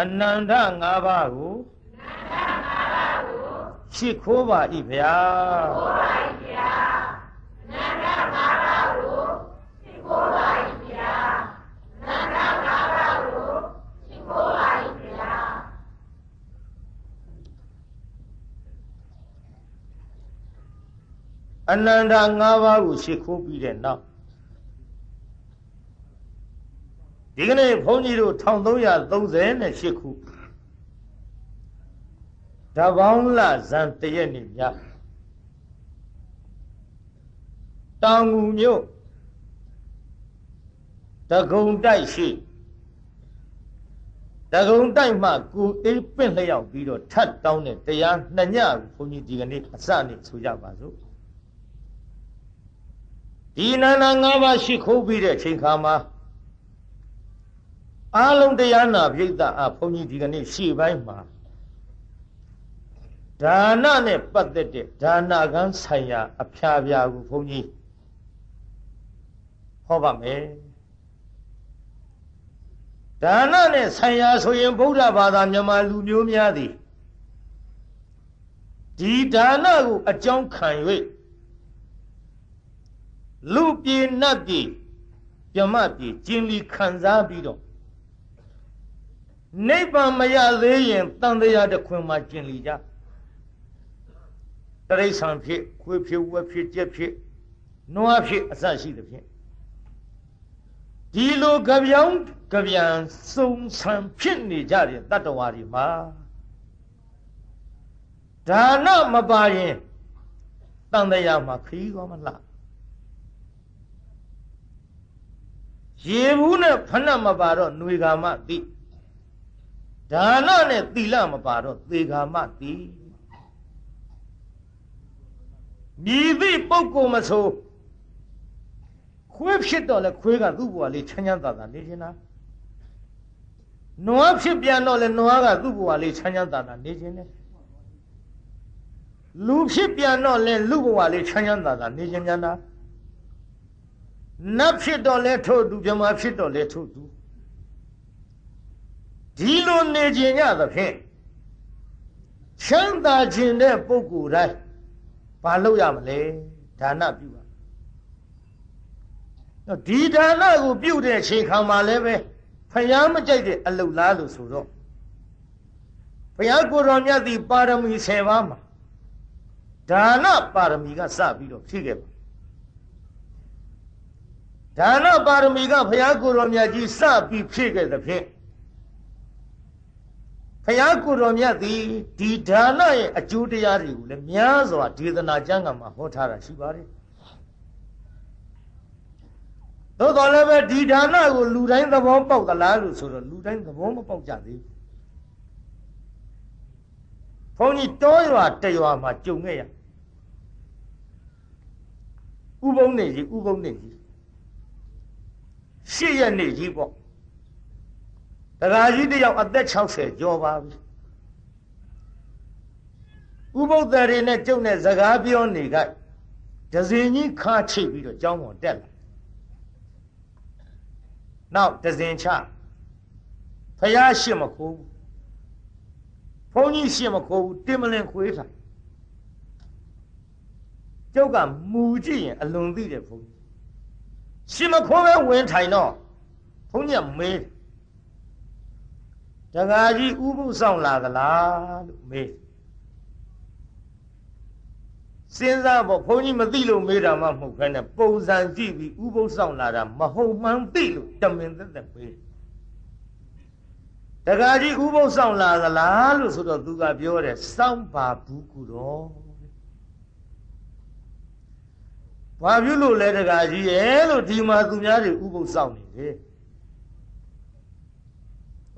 အနန္တ၅ပါးကိုရှိခိုးပါ၏ဗျာအနန္တ၅ပါးကိုရှိခိုးပြီးတဲ့နောက် ဒီကနေ့ဘုန်းကြီးတို့1338ခုတပေါင်းလဇန်တရက်နေ့ညတောင်ငူမြို့တကုံတိုက်ရှိတကုံတိုက်မှကိုအေးပင့်လျောက်ပြီးတော့ထတ်တောင်းတဲ့တရားနှစ်ညကိုဘုန်းကြီးဒီကနေ့အစနေ့ဆိုကြပါစို့ဒီနန္ဒ၅ပါးရှိခိုးပြီးတဲ့ချိန်ခါမှာ အားလုံးတရားနာပြိဿအဘုန်းကြီးဒီကနေ့ရှေ့ပိုင်းမှာဒါနနဲ့ပတ်သက်တဲ့ဒါနကံဆိုင်ရာ အဖျားပြာကိုဘုန်းကြီးဟောပါမယ်ဒါနနဲ့ဆိုင်ရာဆိုရင်ဗုဒ္ဓဘာသာမြန်မာလူမျိုးများသည်ဒီဒါနကိုအကြောင်းခံ၍လူပြေနတ်ပြေပြမပြေကျင်လီခံစားပြီးတော့ နိဗ္ဗာန်မရသေးရင်တန်တရားတစ်ခွင်မှာကျင်လီကြတရိษံဖြစ်ခွေးဖြစ်ဝက်ဖြစ်ကြက်ဖြစ်နွားဖြစ်အစရှိသဖြင့်ဒီလိုကြပြောင်းကြပြန်စုံဆံဖြစ်နေကြတဲ့တတ္တဝါတွေမှာဒါနမပါရင်တန်တရားမှာခရီးသွားမလားရေဘူးနဲ့ဖဏမပါတော့ຫນွေကာမသိ ဒါနနဲ့သီလမပါတော့သေကာမသိမြည်သည့်ပုဂ္ဂိုလ်မဆိုခွေးဖြစ်တော့လဲခွေးကသူ့ဘဝလေးချမ်းချမ်းသာသာနေခြင်းလားနွားဖြစ်ပြန်တော့လဲနွားကသူ့ဘဝလေးချမ်းချမ်းသာသာနေခြင်းလေလူဖြစ်ပြန်တော့လဲလူဘဝလေးချမ်းချမ်းသာသာနေခြင်းများလားနတ်ဖြစ်တော့လဲထို့သူမြမဖြစ်တော့လဲထို့သူ ဒီလိုနေခြင်းရသဖြင့်ချမ်းသာခြင်းတဲ့ပုဂ္ဂိုလ်တိုင်းဘာလုပ်ရမလဲဒါနပြုပါတော့ဒီဒါနကိုပြုတဲ့အချိန်ခါမှာလည်းပဲဖယားမကြိုက်တဲ့အလုတ်လားလို့ဆိုတော့ဘုရားကိုယ်တော်မြတ်သည်ပါရမီ10ပါးမှာဒါနပါရမီကစပြီးတော့ဖြည့်ခဲ့ပါဒါနပါရမီကဘုရားကိုယ်တော်မြတ်ကြီးစပြီးဖြည့်ခဲ့သဖြင့် ဘုရားကိုယ်တော်မြတ်သည်ဒီဒါနရဲ့အကျိုးတရားတွေကိုလည်းများစွာဒေသနာကျမ်းဂန်မှာဟောထားတာရှိပါတယ်သို့တော်လည်းပဲဒီဒါနကိုလူတိုင်းသဘောပေါက်သလားလို့ဆိုတော့လူတိုင်းသဘောမပေါက်ကြသေးဘူးဘုန်းကြီးတောရွာတရွာမှာကြုံခဲ့ရဥပုံနေကြီးဥပုံနေကြီးရှစ်ရက်နေကြီးပေါ့ တရားကြီးတယောက်အသက်60ကျော်ပါပြီဥပုသ္တရေနဲ့ကျုပ်နဲ့စကားပြောနေကဒဇင်ကြီးခါချိတ်ပြီးတော့ကျောင်းပေါ်တက်လာနောက်ဒဇင်ချဖယားရှစ်မခိုးဘူးဘုန်းကြီးရှစ်မခိုးဘူးတင်မလင်ခွေးထားကျုပ်ကမူကြည့်ရင်အလွန်သိတယ်ဘုန်းကြီးရှစ်မခိုးပဲဝင်ထိုင်တော့ဘုန်းကြီးကမေးတ ကာကြီးဥပုဆောင်လာသလားလို့မေးစဉ်းစားဖို့ဘုန်းကြီးမသိလို့မေးတာမှမဟုတ်ဘဲနဲ့ပုံစံကြည့်ပြီးဥပုဆောင်လာတာမဟုတ်မှန်းသိလို့တမင်သက်သက်မေးတကာကြီးဥပုဆောင်လာသလားလို့ဆိုတော့သူကပြောတယ်စောင့်ပါဘူးကူတော့ဘာဖြစ်လို့လဲတကာကြီးရဲ့လို့ဒီမှာသူများတွေဥပုဆောင်နေတယ်။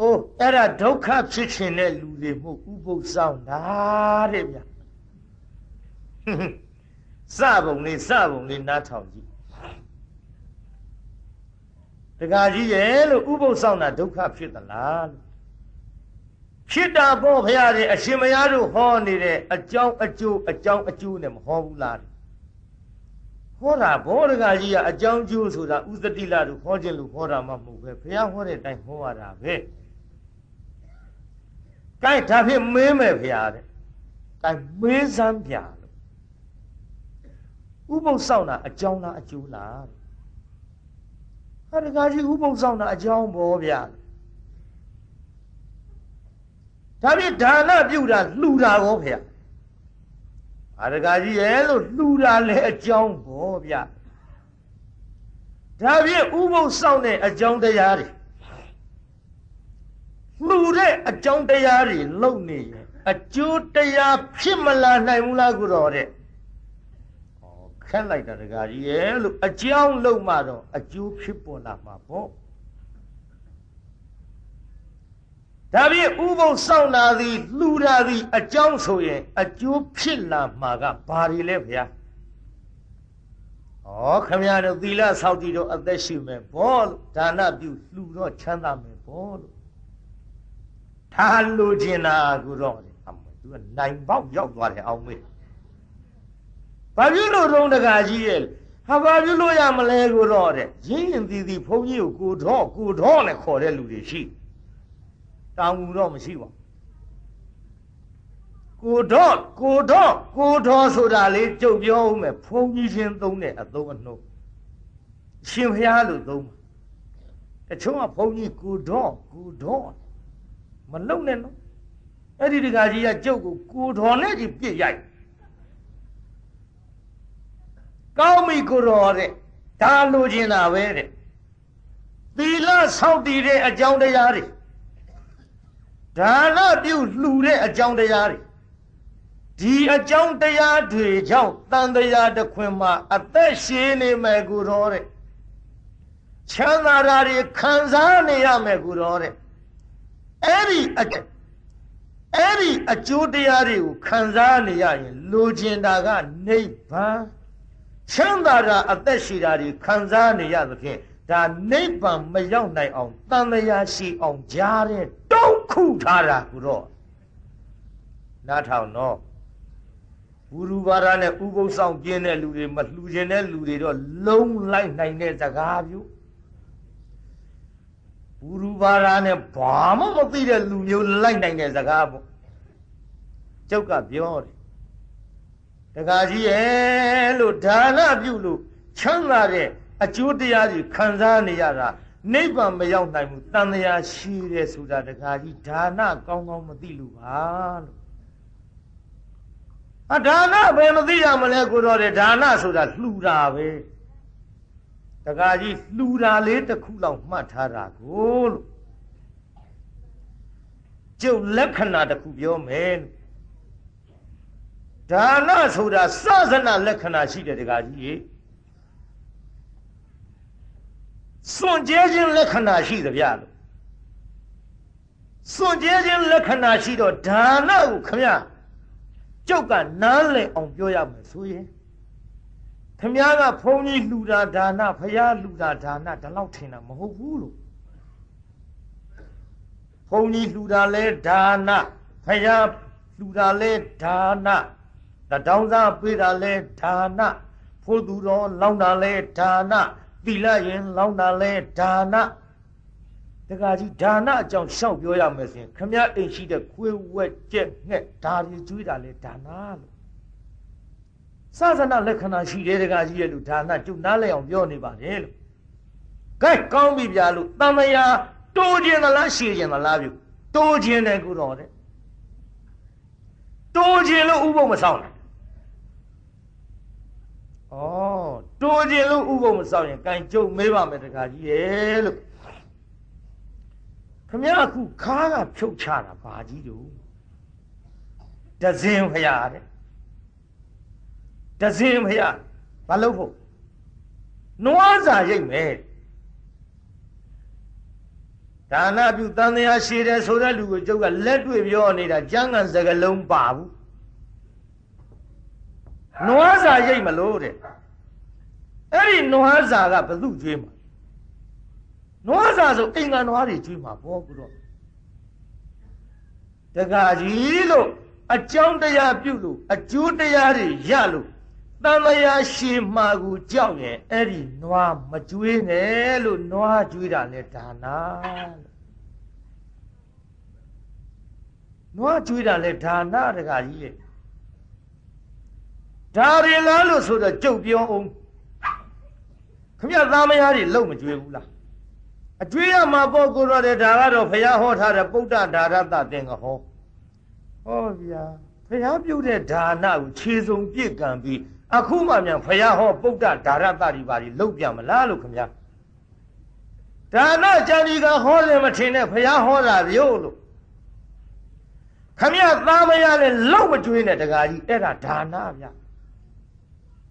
အိုးအဲ့ဒါဒုက္ခဖြစ်ခြင်းတဲ့လူတွေမှုဥပုသ်ဆောင်တာတဲ့ဗျာ။စပုံလေးစပုံလေးနားထောင်ကြည့်။တခါကြီးရဲ့လို့ဥပုသ်ဆောင်တာဒုက္ခဖြစ်သလားလို့ဖြစ်တာပေါ့ဖရာတဲ့အရှင်မယားတို့ဟောနေတဲ့အကြောင်းအကျိုးအကြောင်းအကျိုးနဲ့မဟောဘူးလားဟောတာဘောရကကြီးကအကြောင်းကျိုးဆိုတာဥသတိလတို့ဟောခြင်းလို့ဟောတာမှမဟုတ်ပဲဘုရားဟောတဲ့အတိုင်းဟောရတာပဲ ကဲဒါဖြင့်မင်းမယ်ဗျာတဲ့ကဲမင်းစမ်းဗျာလို့ဥပုသ်ဆောင်တာအကြောင်းလားအကျိုးလားဟာတကားကြီးဥပုသ်ဆောင်တာအကြောင်းဘောဗျာဒါဖြင့်ဒါနပြုတာလှူတာဘောဗျာဟာတကားကြီးရဲ့လို့လှူတာလည်းအကြောင်းဘောဗျာဒါဖြင့်ဥပုသ်ဆောင်တဲ့အကြောင်းတရားတွေ လှူတဲ့အကြောင်းတရားတွေလုံနေရင်အကျိုးတရားဖြစ်မလာနိုင်ဘူးလားကိုတော်တဲ့။ဩခက်လိုက်တာတကားကြီးရဲ့လို့အကြောင်းလုံမှတော့အကျိုးဖြစ်ပေါ်လာမှာပေါ့။ဒါဖြင့်ဥပုသ်ဆောင်တာသည်လှူတာသည်အကြောင်းဆိုရင်အကျိုးဖြစ်လာမှာကဘာတွေလဲဗျာ။ဩခမရတို့သီလဆောက်တည်တော့အသက်ရှိမယ်ဘောလို့ဒါနပြုလှူတော့ချမ်းသာမယ်ဘောလို့ ထားလိုချင်တာကိုတော့အမသူကနိုင်ပေါက်ရောက်သွားတယ်အောင်မေးဘာဖြစ်လို့တုံးတကာကြီးရဲ့ဟာဘာဖြစ်လို့ရမလဲကိုတော့တဲ့ရင်းရင်သီသီဘုန်းကြီးကိုကိုတော့ကိုတော့နဲ့ခေါ်တဲ့လူတွေရှိတောင်းမှုတော့မရှိပါကိုတော့ကိုတော့ကိုတော့ဆိုတာလေးကြုတ်ပြောဦးမယ်ဘုန်းကြီးချင်းသုံးတဲ့အသုံးအနှုတ်ရှင်ဖျားလို့သုံးပါတချို့ကဘုန်းကြီးကိုတော့ကိုတော့ မလုံနဲ့နော်အဲ့ဒီတကာကြီးကကျုပ်ကိုကိုတော်နဲ့ကြီးပြစ်ရိုက်ကောင်းပြီကိုတော်တဲ့ဒါလိုချင်တာပဲတဲ့သီလဆောက်တည်တဲ့အကြောင်းတရားတွေဒါနပြုလှူတဲ့အကြောင်းတရားတွေဒီအကြောင်းတရားတွေကြောင့်တန်တရားတစ်ခွင်မှာအသက်ရှင်နေမယ်ကိုတော်တဲ့ချမ်းသာတာတွေခံစားနေရမယ်ကိုတော်တဲ့ အဲ့ဒီအဲ့ဒီအကျိုးတရားတွေကိုခံစားနေရရင်လိုချင်တာကနိဗ္ဗာန်ချမ်းသာတာအသက်ရှိတာတွေခံစားနေရသဖြင့်ဒါနိဗ္ဗာန်မရောက်နိုင်အောင်တန်တရားရှိအောင်ကြားတဲ့တုံးခုထားတာကိုတော့နားထောင်တော့ဘူရူဘာရနဲ့ဥပုသ်ဆောင်ပြင်းတဲ့လူတွေမလှူခြင်းတဲ့လူတွေတော့လုံးလိုက်နိုင်တဲ့စကားမျိုး ဘူရူဘာရာနဲ့ဘာမှမသိတဲ့လူမျိုးလိုက်နိုင်တဲ့စကားပေါ့ကျုပ်ကပြောတယ်တခါကြီးရဲ့လို့ဒါနပြုလို့ချမ်းသာတဲ့အကျိုးတရားတွေခံစားနေရတာနိဗ္ဗာန်မရောက်နိုင်ဘူးတန်တရားရှိတယ်ဆိုတာတခါကြီးဒါနကောင်းကောင်းမသိလို့ပါလို့အဒါနဘယ်မသိရမလဲကိုတော့တယ်ဒါနဆိုတာလှူတာပဲ တကားကြီးလှူတာလေးတစ်ခုလောက်မှတ်ထားတာကိုလို့ကျုပ်လက္ခဏာတစ်ခုပြောမယ်လို့ဒါနဆိုတာစသနာလက္ခဏာရှိတယ်တကားကြီးရေစွန့်ကြဲခြင်းလက္ခဏာရှိသဗျာလို့စွန့်ကြဲခြင်းလက္ခဏာရှိတော့ဒါနကိုခမရကျုပ်ကနားလည်အောင်ပြောရမယ်ဆိုရင် ခမည်းကဘုန်းကြီးလှူတာဒါနဖရာလှူတာဒါနဒီလောက်ထင်တာမဟုတ်ဘူးလို့ဘုန်းကြီးလှူတာလဲဒါနဖရာလှူတာလဲဒါနတတောင်းစားပေးတာလဲဒါနဖို့သူတော်လောင်းတာလဲဒါနသီလရင်လောင်းတာလဲဒါနတကကြီးဒါနအကြောင်းရှောက်ပြောရမယ်ဆိုရင်ခမည်းအိမ်ရှိတဲ့ခွေးဝက်ကြက်ငှက်ဒါတွေကျွေးတာလဲဒါနလို့ စသနာလက္ခဏာရှိတဲ့တကကြီးရဲ့လူဒါနကျုပ်နားလဲအောင်ပြောနေပါတယ်လို့ကဲကောင်းပြီဗျာလို့တမယာတိုးခြင်းသလားရှည်ခြင်းသလားပြုတိုးခြင်းတယ်ကုတော်တဲ့တိုးခြင်းလို့ဥပုပ်မဆောင်နဲ့ဩတိုးခြင်းလို့ဥပုပ်မဆောင်ရင်ကံကျုပ်မေးပါမယ်တကကြီးရဲ့လို့ခမရအခုခါးကဖြုတ်ချတာဘာကြီးတို့တဇင်ဖရာတဲ့ တစင်ဖရမလုပ်ဖို့နွားစာရိတ်မယ်ဒါနပြုတန်တရားရှိတယ်ဆိုတဲ့လူကိုကျုပ်ကလက်တွေ့ပြောနေတာကျမ်းဂန်စကလုံးပါဘူးနွားစာရိတ်မလို့တဲ့အဲ့ဒီနွားစာကဘသူကျွေးမှာနွားစာဆိုအိမ်ကနွားတွေကျွေးမှာပေါ့ကူတော့တက္ကကြီးလို့အကြောင်းတရားပြုလို့အကျိုးတရားတွေရလို့ တန်မယာရှည်မှာကိုကြောက်ရင်အဲ့ဒီနွားမကျွေးနဲ့လို့နွားကျွေးတာလဲဒါနာလို့နွားကျွေးတာလဲဒါနတကာကြီးလေဒါရီလားလို့ဆိုတော့ကြုတ်ပြောအောင်ခမရသားမယားတွေလုံမကျွေးဘူးလားအကျွေးရမှာပေါ့ကိုတော့တယ်ဒါကတော့ဘုရားဟောထားတဲ့ပုဒ္ဒဒါရတသင်္ကဟောဟောဗျာဘုရားပြုတဲ့ဒါနကိုခြေစုံပြည့်ကံပြီး အခုမှမြန်ဘုရားဟောပုဒ္ဒဒါရတတွေပါလိလုံပြန်မလားလို့ခမရဒါနကြံဒီကဟောတယ်မထင်နဲ့ဘုရားဟောတာပြောလို့ခမရသားမယားလဲလောက်မကျွေးနဲ့တကားကြီးအဲ့ဒါဒါနဗျာ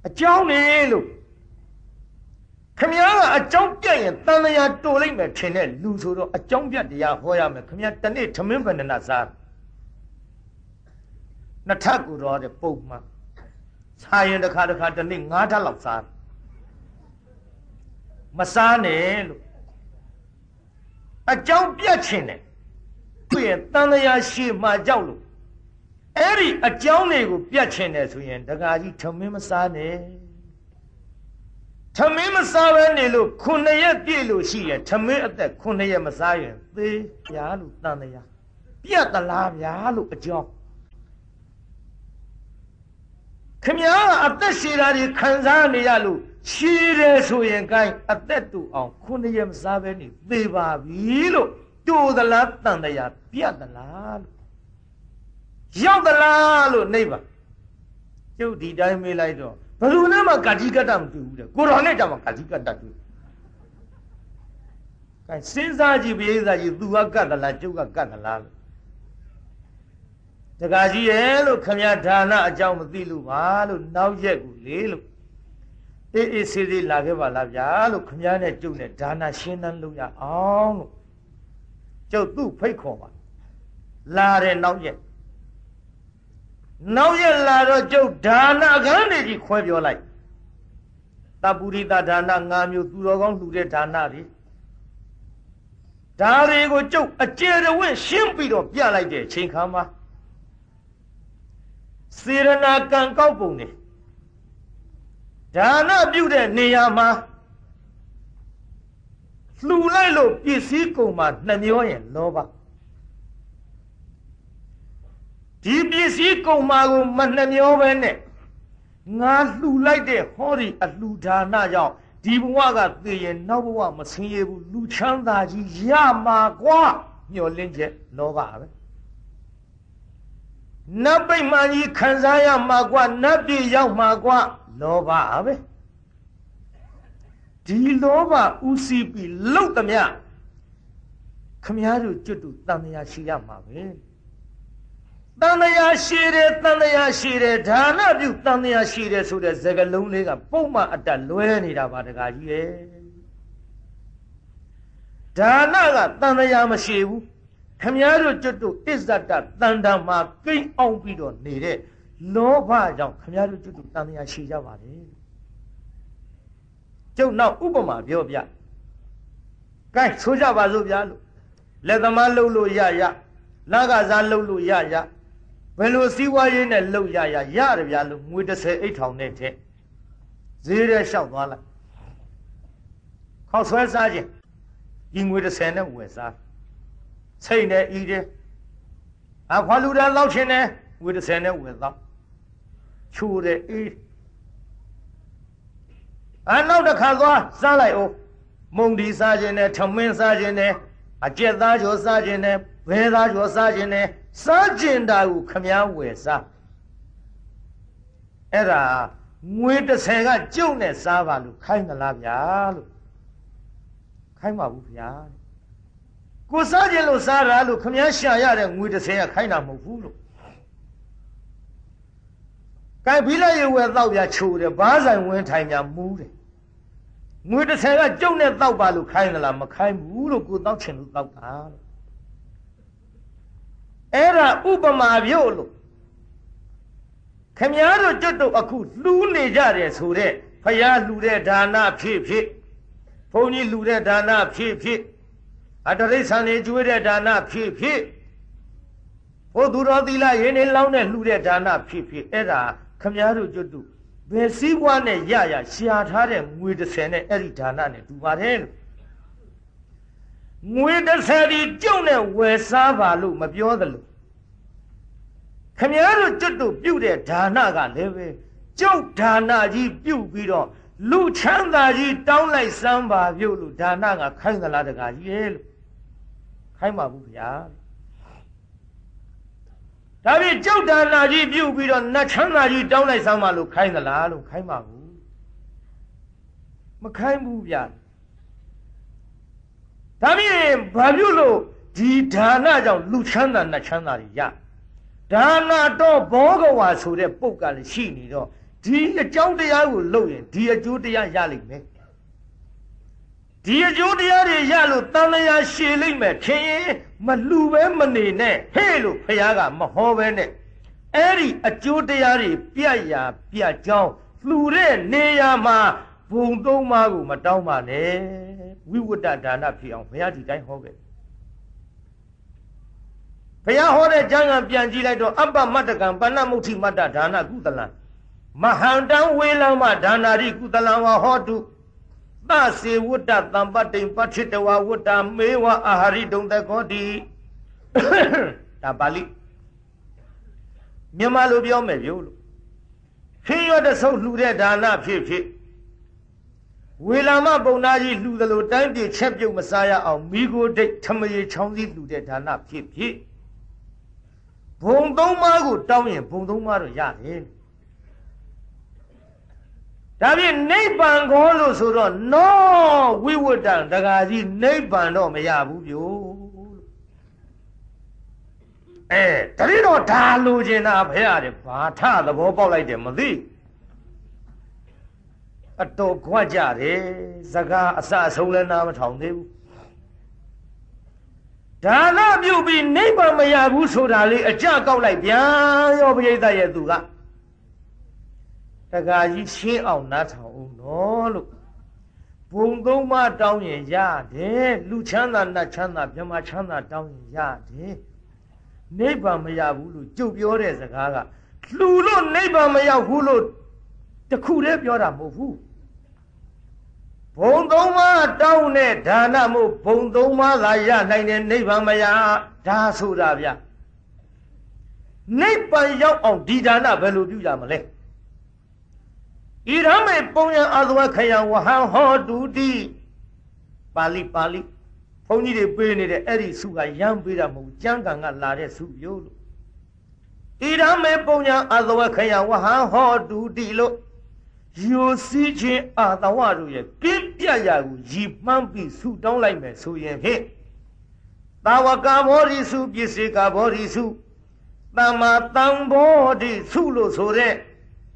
အကြောင်းနေလို့ခမည်းကအကြောင်းပြတ်ရင်တန်လျာတိုလိုက်မယ်ထင်တဲ့လူဆိုတော့အကြောင်းပြတ်တရားဟောရမယ်ခမည်းတနေ့ထမင်းဗန္ဒနာစားနှစ်ထပ်ကိုတော့တဲ့ပုံမှန် စားရင်တစ်ခါတစ်ခါတနေ့ငါးထပ်လောက်စားမစားနဲ့လို့အကြောင်းပြတ်ချင်တယ်သူရဲ့တန်လျာရှည်မှကြောက်လို့အဲ့ဒီအကြောင်းတွေကိုပြတ်ချင်တယ်ဆိုရင်ဒကာကြီးထမင်းမစားနဲ့ထမင်းမစားဘဲနေလို့ခုနှစ်ရက်ပြည့်လို့ရှိရင်ထမင်းအသက်ခုနှစ်ရက်မစားရင်သေဗျာလို့တန်တရားပြတ်သလားဗျာလို့အကြောင်း ခမည်းအသက်ရှည်တာတွေခံစားနေရလို့ရှည်တယ်ဆိုရင်ကိုင်းအသက်တူအောင်ခုနှစ်ရက်မစားဘဲနေသေပါပြီလို့တူသလားတန်တရားပြတ်သလားလို့ရောက်သလားလို့နှိပ်ပါကျုပ်ဒီတိုင်းမေးလိုက်တော့ဘယ်သူနဲ့မှကာကြီးကတ္တမတူဘူးတဲ့ကိုတော်နဲ့ကြမှာကာကြီးကတ္တတူကဲစဉ်းစားကြည့်ပြေးစားကြည့်သူကကတ်သလားကျုပ်ကကတ်သလားလို့ တကားကြီးရဲ့လို့ခမရဒါနအကြောင်းမသိလို့ပါလို့နောက်ရက်ကိုလေလို့အေးအေးဆေးဆေးလာခဲ့ပါလားဗျာလို့ခမရနဲ့ကျုပ်နဲ့ဒါနရှင်းတန်းလုပ်ရအောင်လို့ကျုပ်သူ့ဖိတ်ခေါ်ပါလာတဲ့နောက်ရက်နောက်ရက်လာတော့ကျုပ်ဒါနကန်းတွေကြီးခွဲပြောလိုက်တပုရိသဒါန၅မျိုးသူတော်ကောင်းလှူတဲ့ဒါနတွေဒါတွေကိုကျုပ်အကျေရဝင့်ရှင်းပြီးတော့ပြလိုက်တဲ့အချိန်ခါမှာ စေရနာကံကောက်ပုံနေဒါနပြုတဲ့နေရာမှာလှူလိုက်လို့ပစ္စည်းကုန်မှာနှမျောရင်လောဘဒီပစ္စည်းကုန်မှာကိုမနှမျောပဲနဲ့ငါလှူလိုက်တဲ့ဟောဒီအလှူဒါနကြောင့်ဒီဘဝကသိရင်နောက်ဘဝမဆင်းရဲဘူးလူချမ်းသာကြီးရမှာကွာမျောလင်းချက်လောဘပဲ နတ်ပိတ်မှန်ကြီးခံစားရမှာကွာနတ်ပြည်ရောက်မှာကွာလောဘပဲဒီလောဘဥစီပြီးလှုပ်သမျှခမည်းတော်ကျွတ်တူတန်မြာရှိရမှာပဲတန်တရားရှိတယ်တန်တရားရှိတယ်ဒါနပြုတန်တရားရှိတယ်ဆိုတဲ့စကားလုံးလေးကပုံမှန်အတက်လွဲနေတာပါတကားကြီးရဲ့ဒါနကတန်တရားမရှိဘူး ခမည်းတော်ကျွတ်တို့အစ္ဆဒတန်တမှာကိန်းအောင်ပြီးတော့နေတဲ့လောဘကြောင့်ခမည်းတော်ကျွတ်တို့တန်တရားရှိကြပါလေကျုပ်နောက်ဥပမာပြောပြကဲဆိုကြပါစို့ဗျာလို့လက်သမားလှုပ်လို့ရရလကစားလှုပ်လို့ရရဘယ်လိုစီးပွားရေးနဲ့လှုပ်ရရရတယ်ဗျာလို့ငွေ30အိတ်ထောင်နဲ့ထက်ဈေးရဲလျှောက်သွားလိုက်ခောက်ဆွဲစားခြင်းဒီငွေ30နဲ့ဝယ်စား စိတ်နဲ့ဤတယ်အခွာလူတန်းလောက်ခြင်းနဲ့ငွေ30နဲ့ဝယ်တော့ချိုးတယ်အေးအနောက်တစ်ခါသွားစားလိုက်အောင်မုံဒီစားခြင်းနဲ့ထမင်းစားခြင်းနဲ့အကျက်သားကျော်စားခြင်းနဲ့ဘဲသားကျော်စားခြင်းနဲ့စားကျင်တာကိုခမည်းဝယ်စားအဲ့ဒါငွေ30ကကျုပ်နဲ့စားပါလို့ခိုင်းသလားဗျာလို့ခိုင်းပါဘူးဗျာ ကိုစားခြင်းလို့စားတာလို့ခမည်းရှာရတဲ့ငွေ30ကခိုင်းတာမဟုတ်ဘူးလို့ကဲဘီလာရေဝယ်တော့ပြချိုးတယ်ဘားဆိုင်ဝင်းထိုင်ပြမူးတယ်ငွေ30ကကျုပ်နဲ့တောက်ပါလို့ခိုင်းသလားမခိုင်းဘူးလို့ကိုတောက်ချင်လို့တောက်တာလို့အဲ့ဒါဥပမာပြုတ်လို့ခမည်းတော်ကျွတ်တို့အခုလှူးနေကြတယ်ဆိုတဲ့ဖယားလှူတဲ့ဒါနဖြစ်ဖြစ်ဘုန်းကြီးလှူတဲ့ဒါနဖြစ်ဖြစ် အတရိษံနေကျွေးတဲ့ဒါနဖြစ်ဖြစ်ဘုသူတော်သီလရင်းနေလောင်းတဲ့လှူတဲ့ဒါနဖြစ်ဖြစ်အဲ့ဒါခမည်းတော်ကျွတ်တို့ဘယ်စည်းပွားနဲ့ရရရှာထားတဲ့ငွေ30နဲ့အဲ့ဒီဒါနနဲ့တူပါတယ်လို့ငွေ30ဒီကျုံနဲ့ဝယ်စားပါလို့မပြောသလိုခမည်းတော်ကျွတ်တို့ပြုတဲ့ဒါနကလည်းပဲကျုပ်ဒါနကြီးပြုပြီးတော့လူချမ်းသာကြီးတောင်းလိုက်စမ်းပါပြုတ်လို့ဒါနကခိုင်းသလားတကားကြီးရဲ့လို့ ခိုင်းပါဘူးဗျာဒါဖြင့်ကျုပ်ဒါနကြီးပြုပြီးတော့နတ်ချမ်းသာကြီးတောင်းလိုက်စမ်းပါလို့ခိုင်းသလားလို့ခိုင်းပါဘူးမခိုင်းဘူးဗျာဒါဖြင့်ဘာပြုလို့ဒီဒါနကြောင့်လူချမ်းသာနတ်ချမ်းသာတွေရဒါနတော့ဘောဂဝါဆိုတဲ့ပုတ်ကလည်းရှိနေတော့ဒီအကြောင်းတရားကိုလုပ်ရင်ဒီအကျိုးတရားရလိမ့်မယ် ဒီအကျိုးတရားတွေရလို့တန်လျာရှည်လိမ့်မယ်ထင်ရင်မလူပဲမနေနဲ့ဟဲ့လို့ဖခင်ကမဟောပဲနဲ့အဲ့ဒီအကျိုးတရားတွေပြတ်ရာပြတ်ကြောင်းလှူတဲ့နေရာမှာဘုံသုံးပါးကိုမတောင်းပါနဲ့ဝိဝတ္တဒါနဖြစ်အောင်ဘုရားဒီတိုင်းဟောခဲ့ဘုရားဟောတဲ့ကျမ်းဂန်ပြန်ကြည့်လိုက်တော့အပ္ပမတ္တကံပဏ္ဏမုဋ္ဌိမတ္တဒါနကုသလံမဟန္တံဝေလံမဒါနာရိကုသလံဝဟောတု သစေဝတ္တတံပတ္တိပဋ္ဌိတဝဝတ္တမေဝအာဟာရိတုံတကောတိဒါပါဠိမြန်မာလိုပြောမယ်ပြောလို့ခင်းရတဲ့ဆုပ်လှူတဲ့ဒါနဖြစ်ဖြစ်ဝေလာမပုံနာကြီးလှူသလိုတိုင်းပြည်ချက်ပြုတ်မစားရအောင်မိโกဒိတ်ထမရေချောင်းစည်းလှူတဲ့ဒါနဖြစ်ဖြစ်ဘုံသုံးပါးကိုတောင်းရင်ဘုံသုံးပါးတော့ရတယ် ဒါဖြင့်နိဗ္ဗာန်ခေါ်လို့ဆိုတော့နောဝိဝတ္တံတကာကြီးနိဗ္ဗာန်တော့မရဘူးပြို့အဲတတိတော့ဒါလိုချင်တာဖရတယ်ဘာထသဘောပေါက်လိုက်တယ်မသိအတော်ခွကြတယ်စကားအစအဆုံးလည်းနားမထောင်သေးဘူးဒါနပြုတ်ပြီးနိဗ္ဗာန်မရဘူးဆိုတာလေးအကြကောက်လိုက်ပြန်ရောပရိသတ်ရဲ့သူက တခါကြီးရှင်းအောင်နားထောင်အောင်နော်လို့ဘုံသုံးပါးတောင်းရင်ရတယ်လူချမ်းသာနတ်ချမ်းသာမြမချမ်းသာတောင်းရင်ရတယ်နိဗ္ဗာန်မရဘူးလို့ကြုတ်ပြောတဲ့စကားကလူလို့နိဗ္ဗာန်မရောက်ဘူးလို့တခုတည်းပြောတာမဟုတ်ဘူးဘုံသုံးပါးတောင်းတဲ့ဒါနမို့ဘုံသုံးပါးသာရနိုင်တဲ့နိဗ္ဗာန်မရဒါဆိုတာဗျနိဗ္ဗာန်ရောက်အောင်ဒီဒါနဘယ်လိုပြုကြမလဲ ဣရမေပုံယံအာသဝခယံဝဟံဟောတုတိပါဠိပါဠိဘုန်းကြီးတွေပေးနေတဲ့အဲ့ဒီစုကရမ်းပေးတာမဟုတ်ကျမ်းဂန်ကလာတဲ့စုမျိုးလို့ဣရမေပုံယံအာသဝခယံဝဟံဟောတုတိလို့ယူစည်းခြင်းအာသဝတို့ရဲ့ပြင်းပြရာကိုရည်မှန်းပြီးဆုတောင်းလိုက်မယ်ဆိုရင်ဖြင့်တာဝကဘောဓိစုပစ္စေကဘောဓိစုတမ္မာတံဘောဓိစုလို့ဆိုတဲ့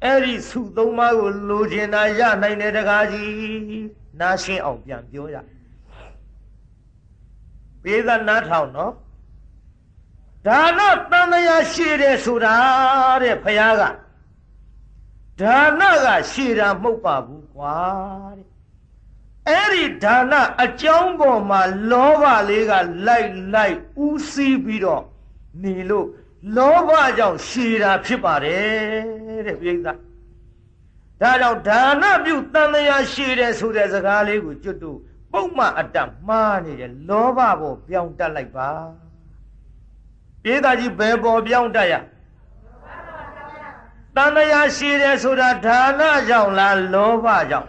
အဲ့ဒီစုသုံးပါးကိုလိုချင်တာရနိုင်တဲ့တကားကြီးနားရှင်းအောင်ပြန်ပြောရပေးသနားထောင်နော်ဒါတော့တန်တရားရှိတယ်ဆိုတာတဲ့ဖခင်ကဒါနကရှည်တာမဟုတ်ပါဘူးကွာတဲ့အဲ့ဒီဒါနအကြောင်းပေါ်မှာလောဘလေးကလိုက်လိုက်ဥစည်းပြီးတော့နေလို့လောဘကြောင့်ရှည်တာဖြစ်ပါတယ် တဲ့ပြိဿဒါကြောင့်ဒါနပြုတန်တရားရှည်တယ်ဆိုတဲ့စကားလေးကိုကျွတ်တို့ပုံမှန်အတ္တမှားနေတယ်လောဘပေါ်ပြောင်းတက်လိုက်ပါပြေးသားကြီးဘယ်ပေါ်ပြောင်းတက်ရတန်တရားရှိတယ်ဆိုတာဒါနကြောင့်လားလောဘကြောင့်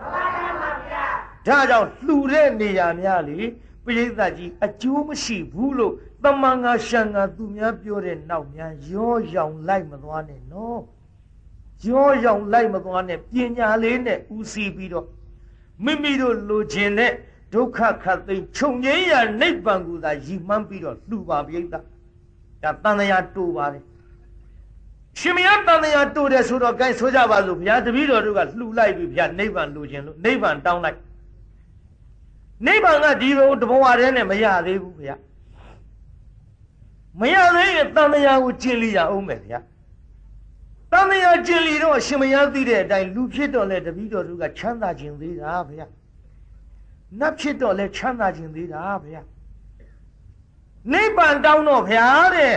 လောဘကြောင့်ပါဗျာဒါကြောင့်လှူတဲ့နေရာများလေပရိသတ်ကြီးအကျိုးမရှိဘူးလို့တမန်ငါရှံငါသူများပြောတဲ့နောက်များရောရောင်လိုက်မသွားနဲ့နော် ရောရောင်လိုက်မသွားနဲ့ပညာလေးနဲ့ဦးစီးပြီးတော့မိမိတို့လိုချင်တဲ့ဒုက္ခခတ်သိမ်းခြုံငိမ့်ရနိဗ္ဗာန်ကိုသာရည်မှန်းပြီးတော့လှူပါပြိဿဒါတန်တရားတူပါတယ်ရှင်မယတန်တရားတူတယ်ဆိုတော့ gain ဆိုကြပါစို့ဘုရားတပည့်တော်တို့ကလှူလိုက်ပြီဘုရားနိဗ္ဗာန်လိုချင်လို့နိဗ္ဗာန်တောင်းလိုက်နိဗ္ဗာန်ကဒီလိုတဘဝတည်းနဲ့မရသေးဘူးဘုရားမရသေးရင်တန်တရားကိုကျင့်လိရအောင်မယ်ဘုရား တန်တရားကျင့်လိတော့ရှင်မယသိတဲ့အတိုင်းလူဖြစ်တော့လေတပည့်တော်တို့ကချမ်းသာခြင်းသေးတာဘုရားနတ်ဖြစ်တော့လေချမ်းသာခြင်းသေးတာဘုရားနိဗ္ဗာန်တောင်းတော့ဘုရားတဲ့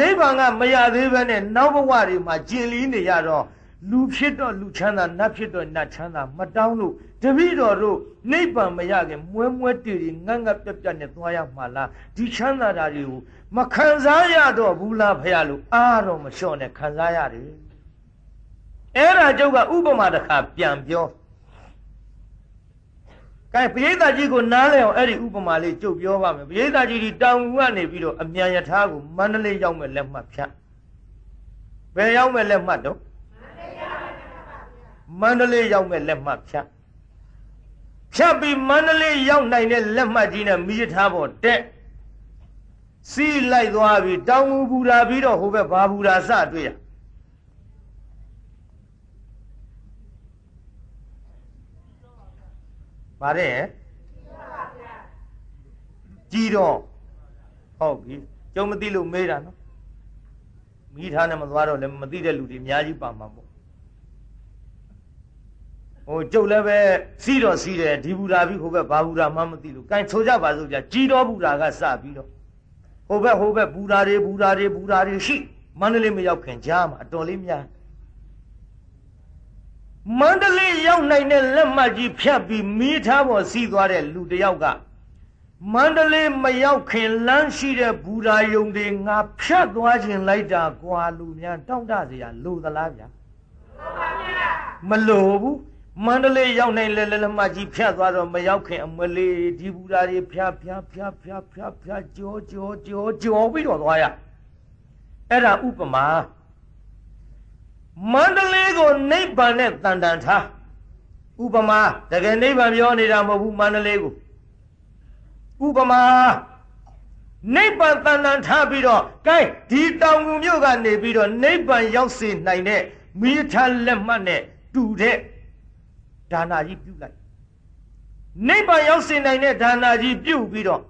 နိဗ္ဗာန်ကမရသေးဘဲနဲ့နောက်ဘဝတွေမှာကျင်လီနေရတော့လူဖြစ်တော့လူချမ်းသာနတ်ဖြစ်တော့နတ်ချမ်းသာမတောင်းလို့ တပည့်တော်တို့နိဗ္ဗာန်မရခင်မွဲမွဲတည်တည်ငတ်ငတ်ပြတ်ပြတ်နဲ့သွားရမှာလားဒီချမ်းသာတာတွေကိုမခံစားရတော့ဘူးလားဖះလို့အားတော့မလျှော့နဲ့ခံစားရတယ်အဲ့ဒါကျုပ်ကဥပမာတစ်ခါပြန်ပြောကဲပရိသတ်ကြီးကိုနားလဲအောင်အဲ့ဒီဥပမာလေးကျုပ်ပြောပါမယ်ပရိသတ်ကြီးဒီတောင်ကနေပြီးတော့အမြန်ယထာကိုမန္တလေးရောက်မဲ့လက်မှတ်ဖြတ်ဘယ်ရောက်မဲ့လက်မှတ်တော့မန္တလေးရောက်မဲ့လက်မှတ်ဖြတ် ဖြတ်ပြီးမန္တလေးရောက်နိုင်တဲ့လက်မှတ်ကြီးနဲ့မိယထာပေါ်တက်စီးလိုက်သွားပြီးတောင်ငူဘူရာပြီးတော့ဟိုဘက်ဘာဘူရာစတွေ့ရပါတယ်ကြီးတော့ဟုတ်ပြီကျုံမသိလို့မေးတာနော်မိထားနဲ့မသွားတော့လည်းမသိတဲ့လူတွေအများကြီးပါမှာပေါ့ ဟိုကျုပ်လည်းပဲစီးတော့စီးတယ်ဒီဘူရာပြီးဟိုဘက်ဘာဘူရာမှမသိလို့ကန်ဆိုကြပါစို့ကြာကြီးတော်ဘူရာကစပြီးတော့ဟိုဘက်ဟိုဘက်ဘူရာတွေဘူရာတွေဘူရာတွေရှိမန္တလေးမရောက်ခင်ကြားမှာအတော်လေးများမန္တလေးရောက်နိုင်တဲ့လက်မှတ်ကြီးဖြတ်ပြီးမိထားပေါ်စီးသွားတဲ့လူတယောက်ကမန္တလေးမရောက်ခင်လမ်းရှိတဲ့ဘူရာယုံတွေငါဖြတ်သွားခြင်းလိုက်တာကွာလူများတောင့်တเสียလိုသလားဗျာမလိုဘူး မန္တလေးရောက်နိုင်လဲလက်မှတ်ကြီးဖြတ်သွားတော့မရောက်ခင်အမလေးဒီဘူရာတွေဖြတ်ဖြတ်ဖြတ်ဖြတ်ဖြတ်ဖြတ်ကြောကြောကြောကြောပြီးတော့သွားရအဲ့ဒါဥပမာမန္တလေးကိုနိဗ္ဗာန်နဲ့တန်တန်ထားဥပမာတကယ်နိဗ္ဗာန်ပြောနေတာမဟုတ်ဘူးမန္တလေးကိုဥပမာနိဗ္ဗာန်တန်တန်ထားပြီးတော့ကဲဒီတောင်ကူမြို့ကနေပြီးတော့နိဗ္ဗာန်ရောက်စေနိုင်တဲ့မိထားလက်မှတ်နဲ့တူတဲ့ ဒါနာကြီးပြုလိုက်နိဗ္ဗာန်ရောက်စေနိုင်တဲ့ဒါနာကြီးပြုပြီးတော့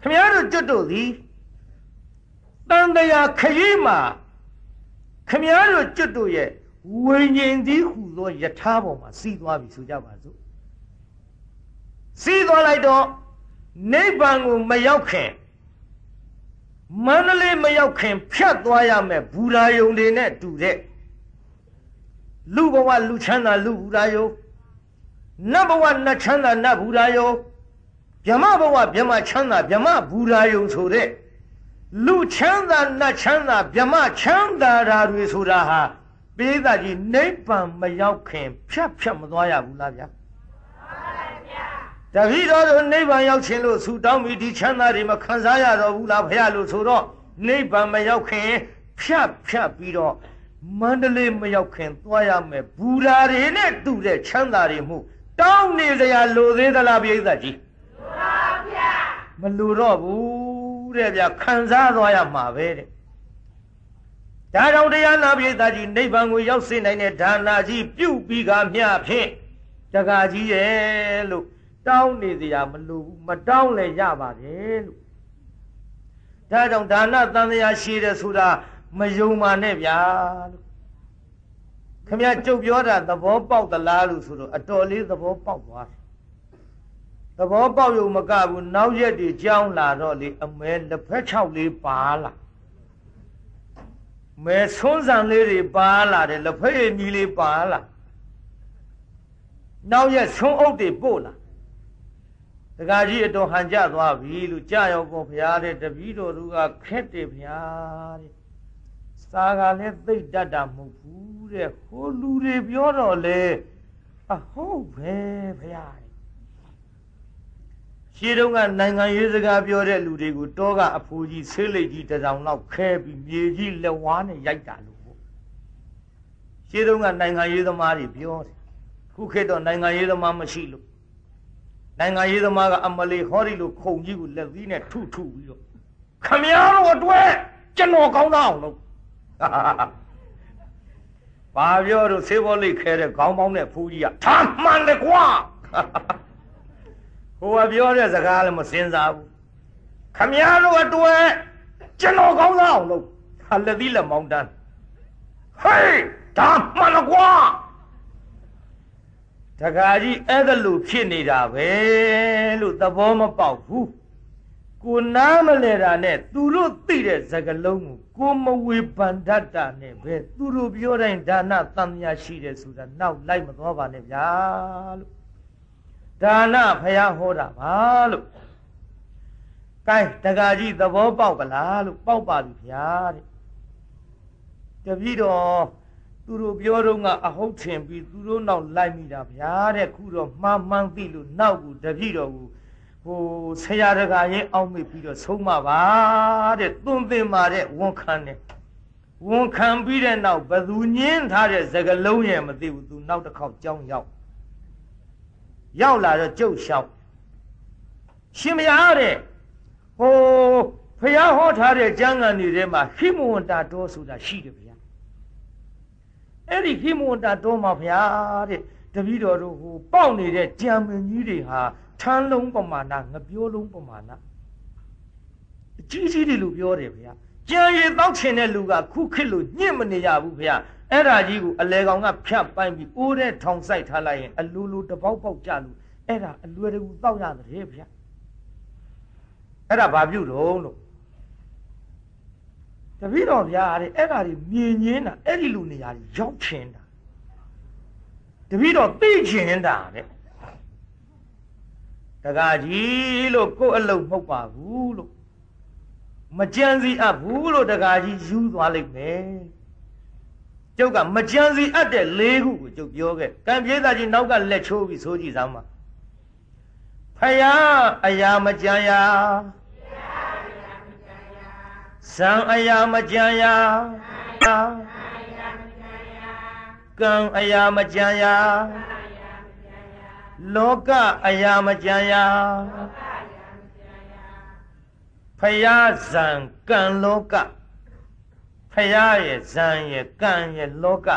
ခမည်းတော်ကျွတ်တို့သည်တန်တရာခရီးမှာခမည်းတော်ကျွတ်တို့ရဲ့ဝိညာဉ်သည်ဟူသောယထာပေါ်မှာစီးသွားပြီဆိုကြပါစို့စီးသွားလိုက်တော့နိဗ္ဗာန်ကိုမရောက်ခင်မန္တလေးမရောက်ခင်ဖြတ်သွားရမယ်ဘူရာယုံတွေနဲ့တူတဲ့ လူဘဝလူချမ်းသာလူဘူရာယုံနတ်ဘဝနတ်ချမ်းသာနတ်ဘူရာယုံဗြဟ္မဘဝဗြဟ္မချမ်းသာဗြဟ္မဘူရာယုံဆိုတဲ့လူချမ်းသာနတ်ချမ်းသာဗြဟ္မချမ်းသာဓာတွေဆိုတာဟာပိဿကြီးနိဗ္ဗာန်မရောက်ခင်ဖြတ်ဖြတ်မသွားရဘူးလားဗျာတပည့်တော်တို့နိဗ္ဗာန်ရောက်ခြင်းလို့ဆူတောင်းပြီးဒီချမ်းသာတွေမခံစားရတော့ဘူးလားဖះလို့ဆိုတော့နိဗ္ဗာန်မရောက်ခင်ဖြတ်ဖြတ်ပြီးတော့ မန္တလေးမရောက်ခင်သွားရမယ်ဘူရာတွေနဲ့တူတဲ့ချမ်းသာတွေမှုတောင်းနေစရာလိုသေးသလားပြိဿကြီးမလိုတော့ဘူးတဲ့ဗျခံစားသွားရမှာပဲတဲ့ဒါကြောင့်တရားနာပြိဿကြီးနိဗ္ဗာန်ကိုရောက်စေနိုင်တဲ့ဒါနာကြီးပြုပြီးကမျှဖြင့်တက္ကကြီးရဲ့လို့တောင်းနေစရာမလိုဘူးမတောင်းလည်းရပါတယ်လို့ဒါကြောင့်ဒါနသံဃာရှိတယ်ဆိုတာ မယုံပါနဲ့ဗျာလို့ခမရကြုတ်ပြောတာသဘောပေါက်သလားလို့ဆိုတော့အတော်လေးသဘောပေါက်သွားတယ်သဘောပေါက်ရုံမကဘူးနောက်ရက်တွေကြောင်းလာတော့လေအမဲလက်ဖက်ချောက်လေးပါလာမဲဆွန်းဆံလေးတွေပါလာတယ်လက်ဖက်ရည်ကြီးလေးပါလာနောက်ရက်ဆွန်းအုပ်တွေပို့လာတခါကြီးအတော်ဟန်ကြသွားပြီလို့ကြာရောပေါ်ဖရားတဲ့တပည့်တော်တို့ကခက်တယ်ဖရားတဲ့ စာကလည်းသိတ်တတ်တာမဟုတ်ဘူးတဲ့ဟိုလူတွေပြောတော့လေအဟုတ်ပဲဖရားရှင်းတော့ကနိုင်ငံရေးစကားပြောတဲ့လူတွေကိုတောကအဖိုးကြီးဆေးလိတ်ကြီးတစောင်လောက်ခဲပြီးမြေကြီးလက်ဝါးနဲ့ရိုက်တာလို့ပေါ့ရှင်းတော့ကနိုင်ငံရေးသမားတွေပြောတယ်ခုခေတ်တော့နိုင်ငံရေးသမားမရှိလို့နိုင်ငံရေးသမားကအမလီဟောဒီလိုခုံကြီးကိုလက်သီးနဲ့ထုထုပြီးတော့ခမည်းတော်အတွက်ကျွန်တော်ကောင်းသားအောင်လို့ ဘာပြောတော့ဆေးဘောလိတ်ခဲတဲ့ခေါင်းပေါင်းတဲ့ဖူးကြီးကထာမှန်တယ်ကွာဟိုကပြောတဲ့စကားလည်းမစင်စားဘူးခမည်းတော်အတွက်ကျွန်တော်ကောင်းသားအောင်လို့ဟာလက်သီးလက်မောင်းတန်းဟေးဒါမှန်တယ်ကွာတခါကြီးအဲ့ဒါလို့ဖြစ်နေတာပဲလို့သဘောမပေါက်ဘူး ကိုနားမလဲတာနဲ့သူတို့သိတဲ့စကားလုံးကိုကိုမဝေပန္ဒတ္တနဲ့ပဲသူတို့ပြောတိုင်းဒါနသံမြရှိတယ်ဆိုတာနောက်လိုက်မသွားပါနဲ့ဗျာလို့ဒါနဖယားဟောတာပါလို့ကဲတက္ကကြီးသဘောပေါက်ပလားလို့ပေါက်ပါပြီဗျာတဲ့တပည့်တော်သူတို့ပြောတော့ကအဟုတ်ထင်ပြီးသူတို့နောက်လိုက်မိတာဗျာတဲ့ခုတော့မှားမှန်းသိလို့နောက်ကိုတပည့်တော်ကို ဟိုဆရာတကာရင်အောက်မေ့ပြီးတော့ဆုံးမပါတဲ့သွန်သင်ပါတဲ့ဝန်ခံတယ်ဝန်ခံပြီးတဲ့နောက်ဘသူညင်းထားတဲ့စကလုံးရဲ့မသိဘူးသူနောက်တစ်ခေါက်ကြောင်းရောက်ရောက်လာတော့ကြုတ်လျှောက်ရှင်မရတဲ့ဟိုဖះဟောထားတဲ့ကျမ်းဂန်တွေထဲမှာဟိမဝန္တာတော်ဆိုတာရှိတယ်ဗျာအဲ့ဒီဟိမဝန္တာတော်မှာဗျာတဲ့တပည့်တော်တို့ဟိုပေါက်နေတဲ့ကြံမင်းကြီးတွေဟာ ထမ်းလုံးပမာဏငပြောလုံးပမာဏအကြီးကြီးတွေလို့ပြောတယ်ဗျာကြံရည်တောက်ချင်တဲ့လူကခုခစ်လို့ညှင့်မနေရဘူးဗျာအဲ့ဒါကြီးကိုအလဲကောင်ကဖြတ်ပိုင်းပြီးအိုးတဲ့ထောင်ဆိုင်ထားလိုက်ရင်အလိုလိုတပေါက်ပေါက်ကြလို့အဲ့ဒါအလွယ်တကူတောက်ရတယ်ဗျာအဲ့ဒါဘာပြုတော့လို့တပည့်တော်ဗျာတဲ့အဲ့ဒါတွေမြင်ငင်းတာအဲ့ဒီလူနေရာတွေရောက်ချင်တာတပည့်တော်သိချင်တာတဲ့ တကားကြီးလို့ကိုယ်အလုံးမဟုတ်ပါဘူးလို့မကြံစီအပ်ဘူးလို့တကားကြီးယူသွားလိုက်မယ်ကျုပ်ကမကြံစီအပ်တဲ့လေးခုကိုကျုပ်ပြောခဲ့ကံပြေးသားကြီးနောက်ကလက်ချိုးပြီးဆိုကြည့်စမ်းပါဖယားအရာမကြံရာဇံအရာမကြံရာကံအရာမကြံရာ လောကအရာမကြံရာဖယားဇံကံလောကဖယားရဲ့ဇံရဲ့ကံရဲ့လောက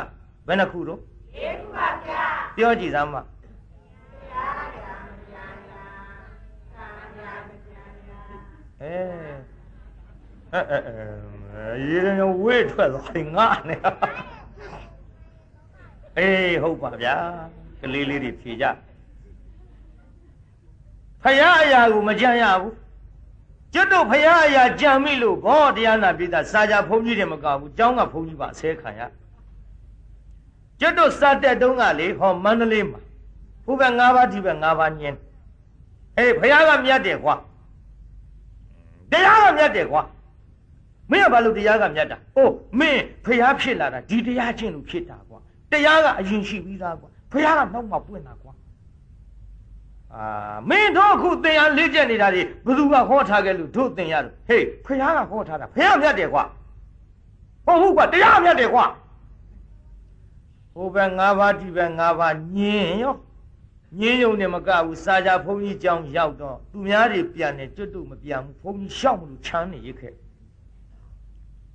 ဘယ်နှခုတော့၄ခုပါဗျာပြောကြည့်စမ်းပါအဲအဲအဲရေရဝေးထွက်သွားတယ်ငါနဲ့အေးဟုတ်ပါဗျာကလေးလေးတွေဖြေကြ ဖယားအရာကိုမကြံရဘူးကျွတ်တို့ဖယားအရာကြံမိလို့ဘောတရားနာပိသစာကြဘုန်းကြီးတွေမကဘူးကျောင်းကဘုန်းကြီးပါဆဲခံရကျွတ်တို့စတဲ့တုန်းကလေဟောမန္တလေးမှာဘုဘ၅ပါးဒီဘ၅ပါးညင်းအေးဖယားကမြတ်တယ်ကွာတရားကမြတ်တယ်ကွာမင်းကဘာလို့တရားကမြတ်တာအိုးမင်းဖယားဖြစ်လာတာဒီတရားချင်းလို့ဖြစ်တာကွာတရားကအရင်ရှိပြီးသားကွာဖယားကနောက်မှပွင့်တာကွာ အာမင်းတို့အခုသင်ရလေ့ကျက်နေတာတွေဘယ်သူကဟောထားခဲ့လို့တို့သင်ရလို့ဟေးဖះကဟောထားတာဖះမြတ်တယ်ကွာဟုတ်ဟုတ်ကွာတရားမြတ်တယ်ကွာဟိုဘက်၅ပါးဒီဘက်၅ပါးညင်းရောညင်းယုံနဲ့မကဘူးစာကြဘုန်းကြီးကြောင်းရောက်တော့သူများတွေပြန်နေကျွတ်တုမပြန်ဘူးဘုန်းကြီးရှောက်မလို့ချမ်းနေရခဲ့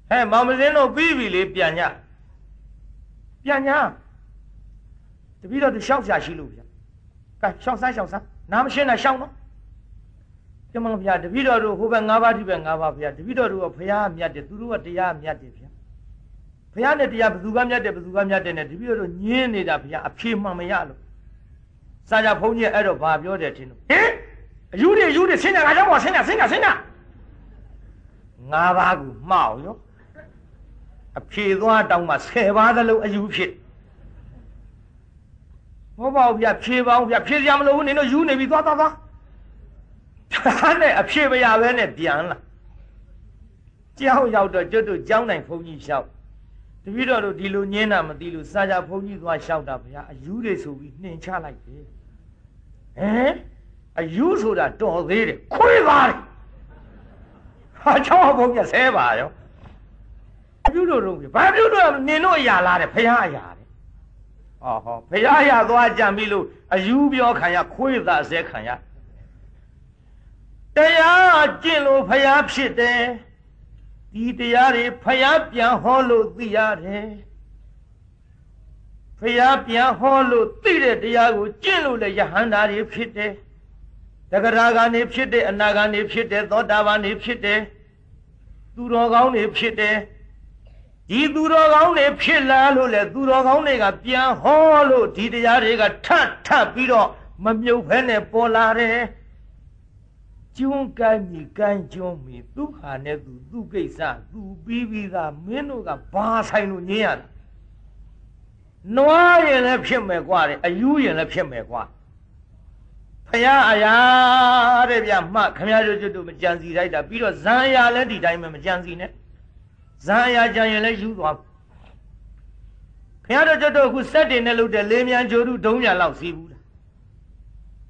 ဟဲ့မောင်မစင်းတို့ပြီးပြီလေပြန်ညပြန်ညတပည့်တော်သူရှောက်ရှာရှိလို့ဗျ ကဲရှောက်စားရှောက်စားနားမရှင်းတာရှောက်နော်ကျမဘုရားတပည့်တော်တို့ဟိုဘက်၅ပါးဒီဘက်၅ပါးဘုရားတပည့်တော်တို့ကဘုရားမြတ်တယ်သူတို့ကတရားမြတ်တယ်ဘုရားဘုရားနဲ့တရားဘယ်သူကမြတ်တယ်ဘယ်သူကမြတ်တယ်နဲ့တပည့်တော်တို့ညင်းနေတာဘုရားအဖြေမှန်မရလို့စာကြဘုန်းကြီးအဲ့တော့ဘာပြောတယ်ထင်လို့ဟင်အယူတွေအယူတွေဆင်းကြငါကြောင့်ပေါ့ဆင်းကြဆင်းကြဆင်းကြငါးပါးကိုမှောက်ရောအဖြေသွားတောင်းမှ10ပါးသလုံးအယူဖြစ် ဟောပါဦးဗျဖြေပါဦးဗျဖြေစရာမလိုဘူးနင်တို့ယူနေပြီသွားသွားသွားဒါနဲ့အဖြေမရဘဲနဲ့ပြန်လာကြောင်းရောက်တော့ကျွတ်တို့ကြောင်းနိုင်ဘုန်းကြီးလျှောက်တပည့်တော်တို့ဒီလိုညင်းတာမသိလို့စာကြဘုန်းကြီးသွားလျှောက်တာဗျာအယူတွေဆိုပြီးနှင်ချလိုက်တယ်ဟမ်အယူဆိုတာတော်သေးတယ်ခွေးသွားတယ်ဟာချောင်းဘုန်းကြီးဆဲပါရောပြုလို့တော့ဘာပြုလို့နင်တို့အရာလားတဲ့ဖះအရာ ဟောဟောဖရာရသွားကြံပြီလို့အယူပြောခံရခွေးသာဆဲခံရတရားကျင့်လို့ဖရာဖြစ်တယ်ဒီတရားတွေဖရာပြန်ဟောလို့သိရတယ်ဖရာပြန်ဟောလို့သိတဲ့တရားကိုကျင့်လို့လည်းယဟန္တာတွေဖြစ်တယ်တဂရဂာနေဖြစ်တယ်အနာဂာနေဖြစ်တယ်သောတာပန်နေဖြစ်တယ်သူတော်ကောင်းတွေဖြစ်တယ် ဒီသူတော်ကောင်းတွေဖြစ်လာလို့လေသူတော်ကောင်းတွေကပြန်ဟောလို့ဒီတရားတွေကထပ်ထပ်ပြီးတော့မမြုပ်ဖဲနဲ့ပေါ်လာတယ်ကျွန်းကိုင်းပြီကိုင်းကျွန်းပြီသူဟာနဲ့သူသူ့ကိစ္စသူပြီးပြီးသားမင်းတို့ကဘာဆိုင်လို့ညင်းရတာနွားရင်လည်းဖြစ်မယ်ကွာတဲ့အယူရင်လည်းဖြစ်မယ်ကွာဖရာအရာတဲ့ဗျမှခမရတို့ကျွတ်တို့မကြံစီလိုက်တာပြီးတော့ဇံအရာလည်းဒီတိုင်းပဲမကြံစီနဲ့ ဇံအရာကြံရင်လည်းယူသွားခမရတို့ကျွတ်တို့အခုစက်တင်နဲ့လုပ်တဲ့လေးမြန်ဂျိုတုဒုံးမြန်လောက်စီးဘူးလား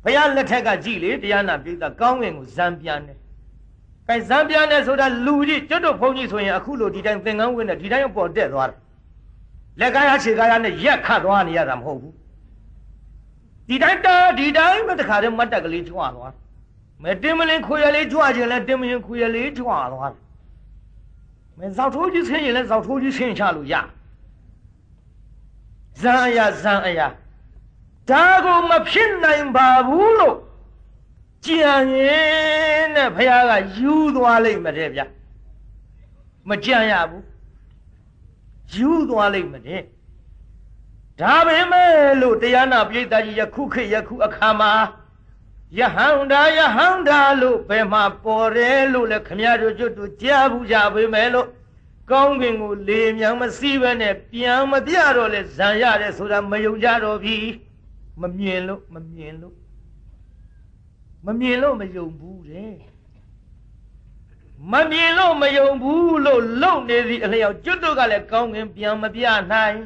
ဖရာလက်ထက်ကကြည်လေတရားနာပိဿကောင်းငင်ကိုဇံပြန်တယ်ကဲဇံပြန်တယ်ဆိုတာလူကြီးကျွတ်တို့ဘုန်းကြီးဆိုရင်အခုလိုဒီတိုင်းသင်္ကန်းဝင်နဲ့ဒီတိုင်းပေါ်တက်သွားတယ်လက်ကားရခြေကားရနဲ့ရက်ခတ်သွားနေရတာမဟုတ်ဘူးဒီတိုင်းတာဒီတိုင်းပဲတခါတည်းမတ်တက်ကလေးကြွသွားမဲတင်းမလင်းခွေရလေးကြွခြင်းလဲတင်းမလင်းခွေရလေးကြွသွား မဲဇောက်ထိုးကြီးဆင်းရင်လဲဇောက်ထိုးကြီးဆင်းချလို့ရဇံအရာဇံအရာဒါကိုမဖြစ်နိုင်ပါဘူးလို့ကြံရင်တဲ့ဘုရားကယူသွားလိမ့်မယ်တဲ့ဗျမကြံရဘူးယူသွားလိမ့်မယ်တဲ့ဒါပေမဲ့လို့တရားနာပိဋကကြီးယခုခေတ်ယခုအခါမှာ ယဟန္တာယဟန္တာလို့ဘယ်မှာပေါ်တယ်လို့လဲခမရတို့ကျွတ်တို့ကြားဘူးကြပေမဲ့လို့ကောင်းကင်ကိုလေမြန်မစည်းပဲနဲ့ပြန်မပြတော့လဲဇံရတယ်ဆိုတာမယုံကြတော့ပြီမမြင်လို့မမြင်လို့မမြင်လို့မယုံဘူးတဲ့မမြင်လို့မယုံဘူးလို့လုံနေသည့်အလျောက်ကျွတ်တို့ကလည်းကောင်းကင်ပြန်မပြနိုင်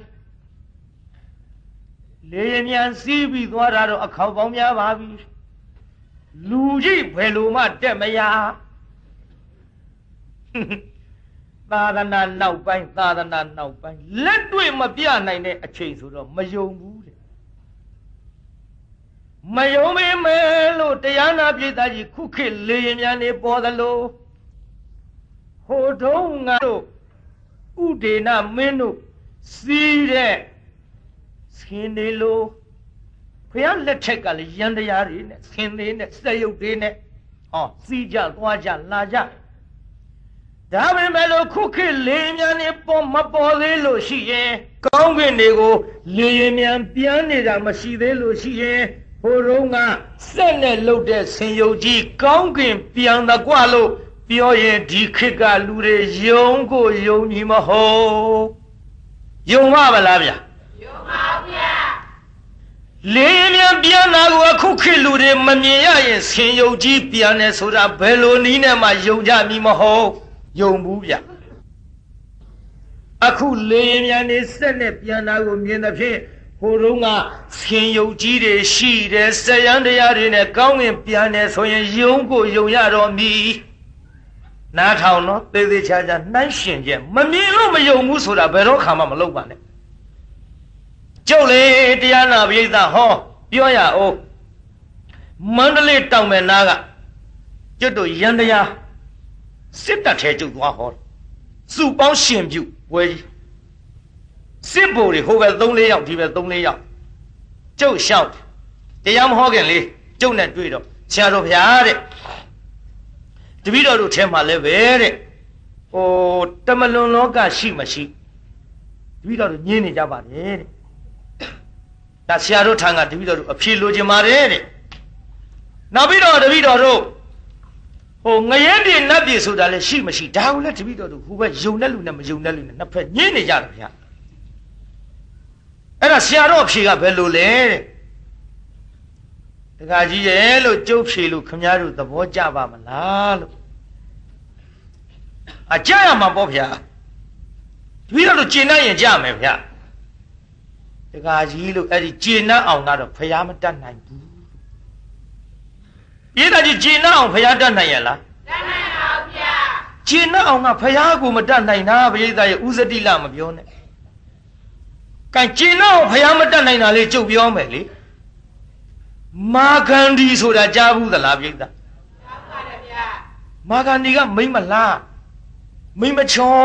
လေရင်မြန်စီးပြီးသွားတာတော့အခေါက်ပေါင်းများပါပြီ လူကြီးဘယ်လိုမှတက်မရသာသနာနောက်ပိုင်းသာသနာနောက်ပိုင်းလက်တွေ့မပြနိုင်တဲ့အချိန်ဆိုတော့မယုံဘူးတဲ့မယုံမေမဲလို့တရားနာပြည်သားကြီးခုခေတ်လေရင်မြန်နေပေါ်သလိုဟိုတုန်းကတို့ဥဒေနမင်းတို့စီးတဲ့ဆင်းနေလို့ ဖះလက်ထက်ကလည်းရန်တရားတွေနဲ့ဆင်းသေးနဲ့စက်ရုပ်တွေနဲ့ဟောစီးကြသွားကြလာကြဒါပေမဲ့လို့ခုခေတ်လေမြန်နေပေါ်မပေါ်သေးလို့ရှိရင်ကောင်းကင်တွေကိုလေရင်မြန်ပြန်နေတာမရှိသေးလို့ရှိရင်ဟိုတုန်းကစက်နဲ့လှုပ်တဲ့ဆင်ယုတ်ကြီးကောင်းကင်ပြန်တကွလို့ပြောရင်ဒီခေတ်ကလူတွေယုံကိုယုံကြည်မဟုတ်ယုံပါမလားဗျာယုံပါဗျာ လေမြန်ပြန်လာကိုအခုခေတ်လူတွေမမြင်ရရင်ဆင်ယုတ်ကြီးပြန်တယ်ဆိုတာဘယ်လိုနည်းနဲ့မှယုံကြမည်မဟုတ်ယုံဘူးဗျာအခုလေမြန်နေစက်နဲ့ပြန်လာကိုမြင်တဲ့ဖြင့်ဟိုတုန်းကဆင်ယုတ်ကြီးတွေရှိတယ်ဆယံတရားတွေနဲ့ကောင်းငင်ပြန်တယ်ဆိုရင်ယုံကိုယုံရတော့မည်နားထောင်နော်သေသေးချာချာနှိုင်းရှင်ချက်မမြင်လို့မယုံဘူးဆိုတာဘယ်တော့ခါမှမလုပ်ပါနဲ့ ကျုပ်လေတရားနာပိဋကဟောပြောရအောင်မန္တလေးတောင်မယ်နားကကျွတ်တို့ရန်တရားစစ်တပ်ထဲကျုပ်သွားဟောစုပေါင်းရှင်ပြုပွဲကြီးစစ်ဘိုလ်တွေဟိုဘက်3-4ယောက်ဒီဘက်3-4ယောက်ကျုပ်လျှောက်တရားမဟောခင်လေးကျုပ်နဲ့တွေ့တော့ဆရာတော်ဘုရားတဲ့တပည့်တော်တို့ထဲမှာလည်းပဲတဲ့ဟိုတမလွန်လောကရှိမရှိတပည့်တော်တို့ညင်းနေကြပါတယ်တဲ့ ဒါဆရာတို့ထံကတပည့်တော်တို့အဖြေလိုချင်ပါတယ်တဲ့နောက်ပြီးတော့တပည့်တော်တို့ဟိုငရဲပြည်နတ်ပြည်ဆိုတာလည်းရှိမရှိဒါကိုလည်းတပည့်တော်တို့ဟိုဘက်ယုံတဲ့လူနဲ့မယုံတဲ့လူနဲ့နှစ်ဖက်ညင်းနေကြတယ်ဗျာအဲ့ဒါဆရာတော်အဖြေကဘယ်လိုလဲတဲ့တခါကြီးရဲ့လို့ကြုတ်ဖြေလို့ခမည်းတော်သဘောကျပါမလားလို့အကြရမှာပေါ့ဗျာတပည့်တော်တို့ကျင့်တတ်ရင်ကြမယ်ဗျာ တခါကြီးလို့အဲ့ဒီကျင့်တတ်အောင်ကတော့ဖျားမတတ်နိုင်ဘူးပြည်သားကြီးကျင့်တတ်အောင်ဖျားတတ်နိုင်ရလားတတ်နိုင်ပါဗျာကျင့်တတ်အောင်ကဖျားကိုမတတ်နိုင်တာပြည်သားရဲ့ဥဇတိလမပြောနဲ့ကံကျင့်တတ်အောင်ဖျားမတတ်နိုင်တာလေကြုတ်ပြောမယ်လေမာဂန္ဒီဆိုတာကြားဘူးသလားပြိဿကြားပါတယ်ဗျာမာဂန္ဒီကမိမ့်မလားမိမ့်မချော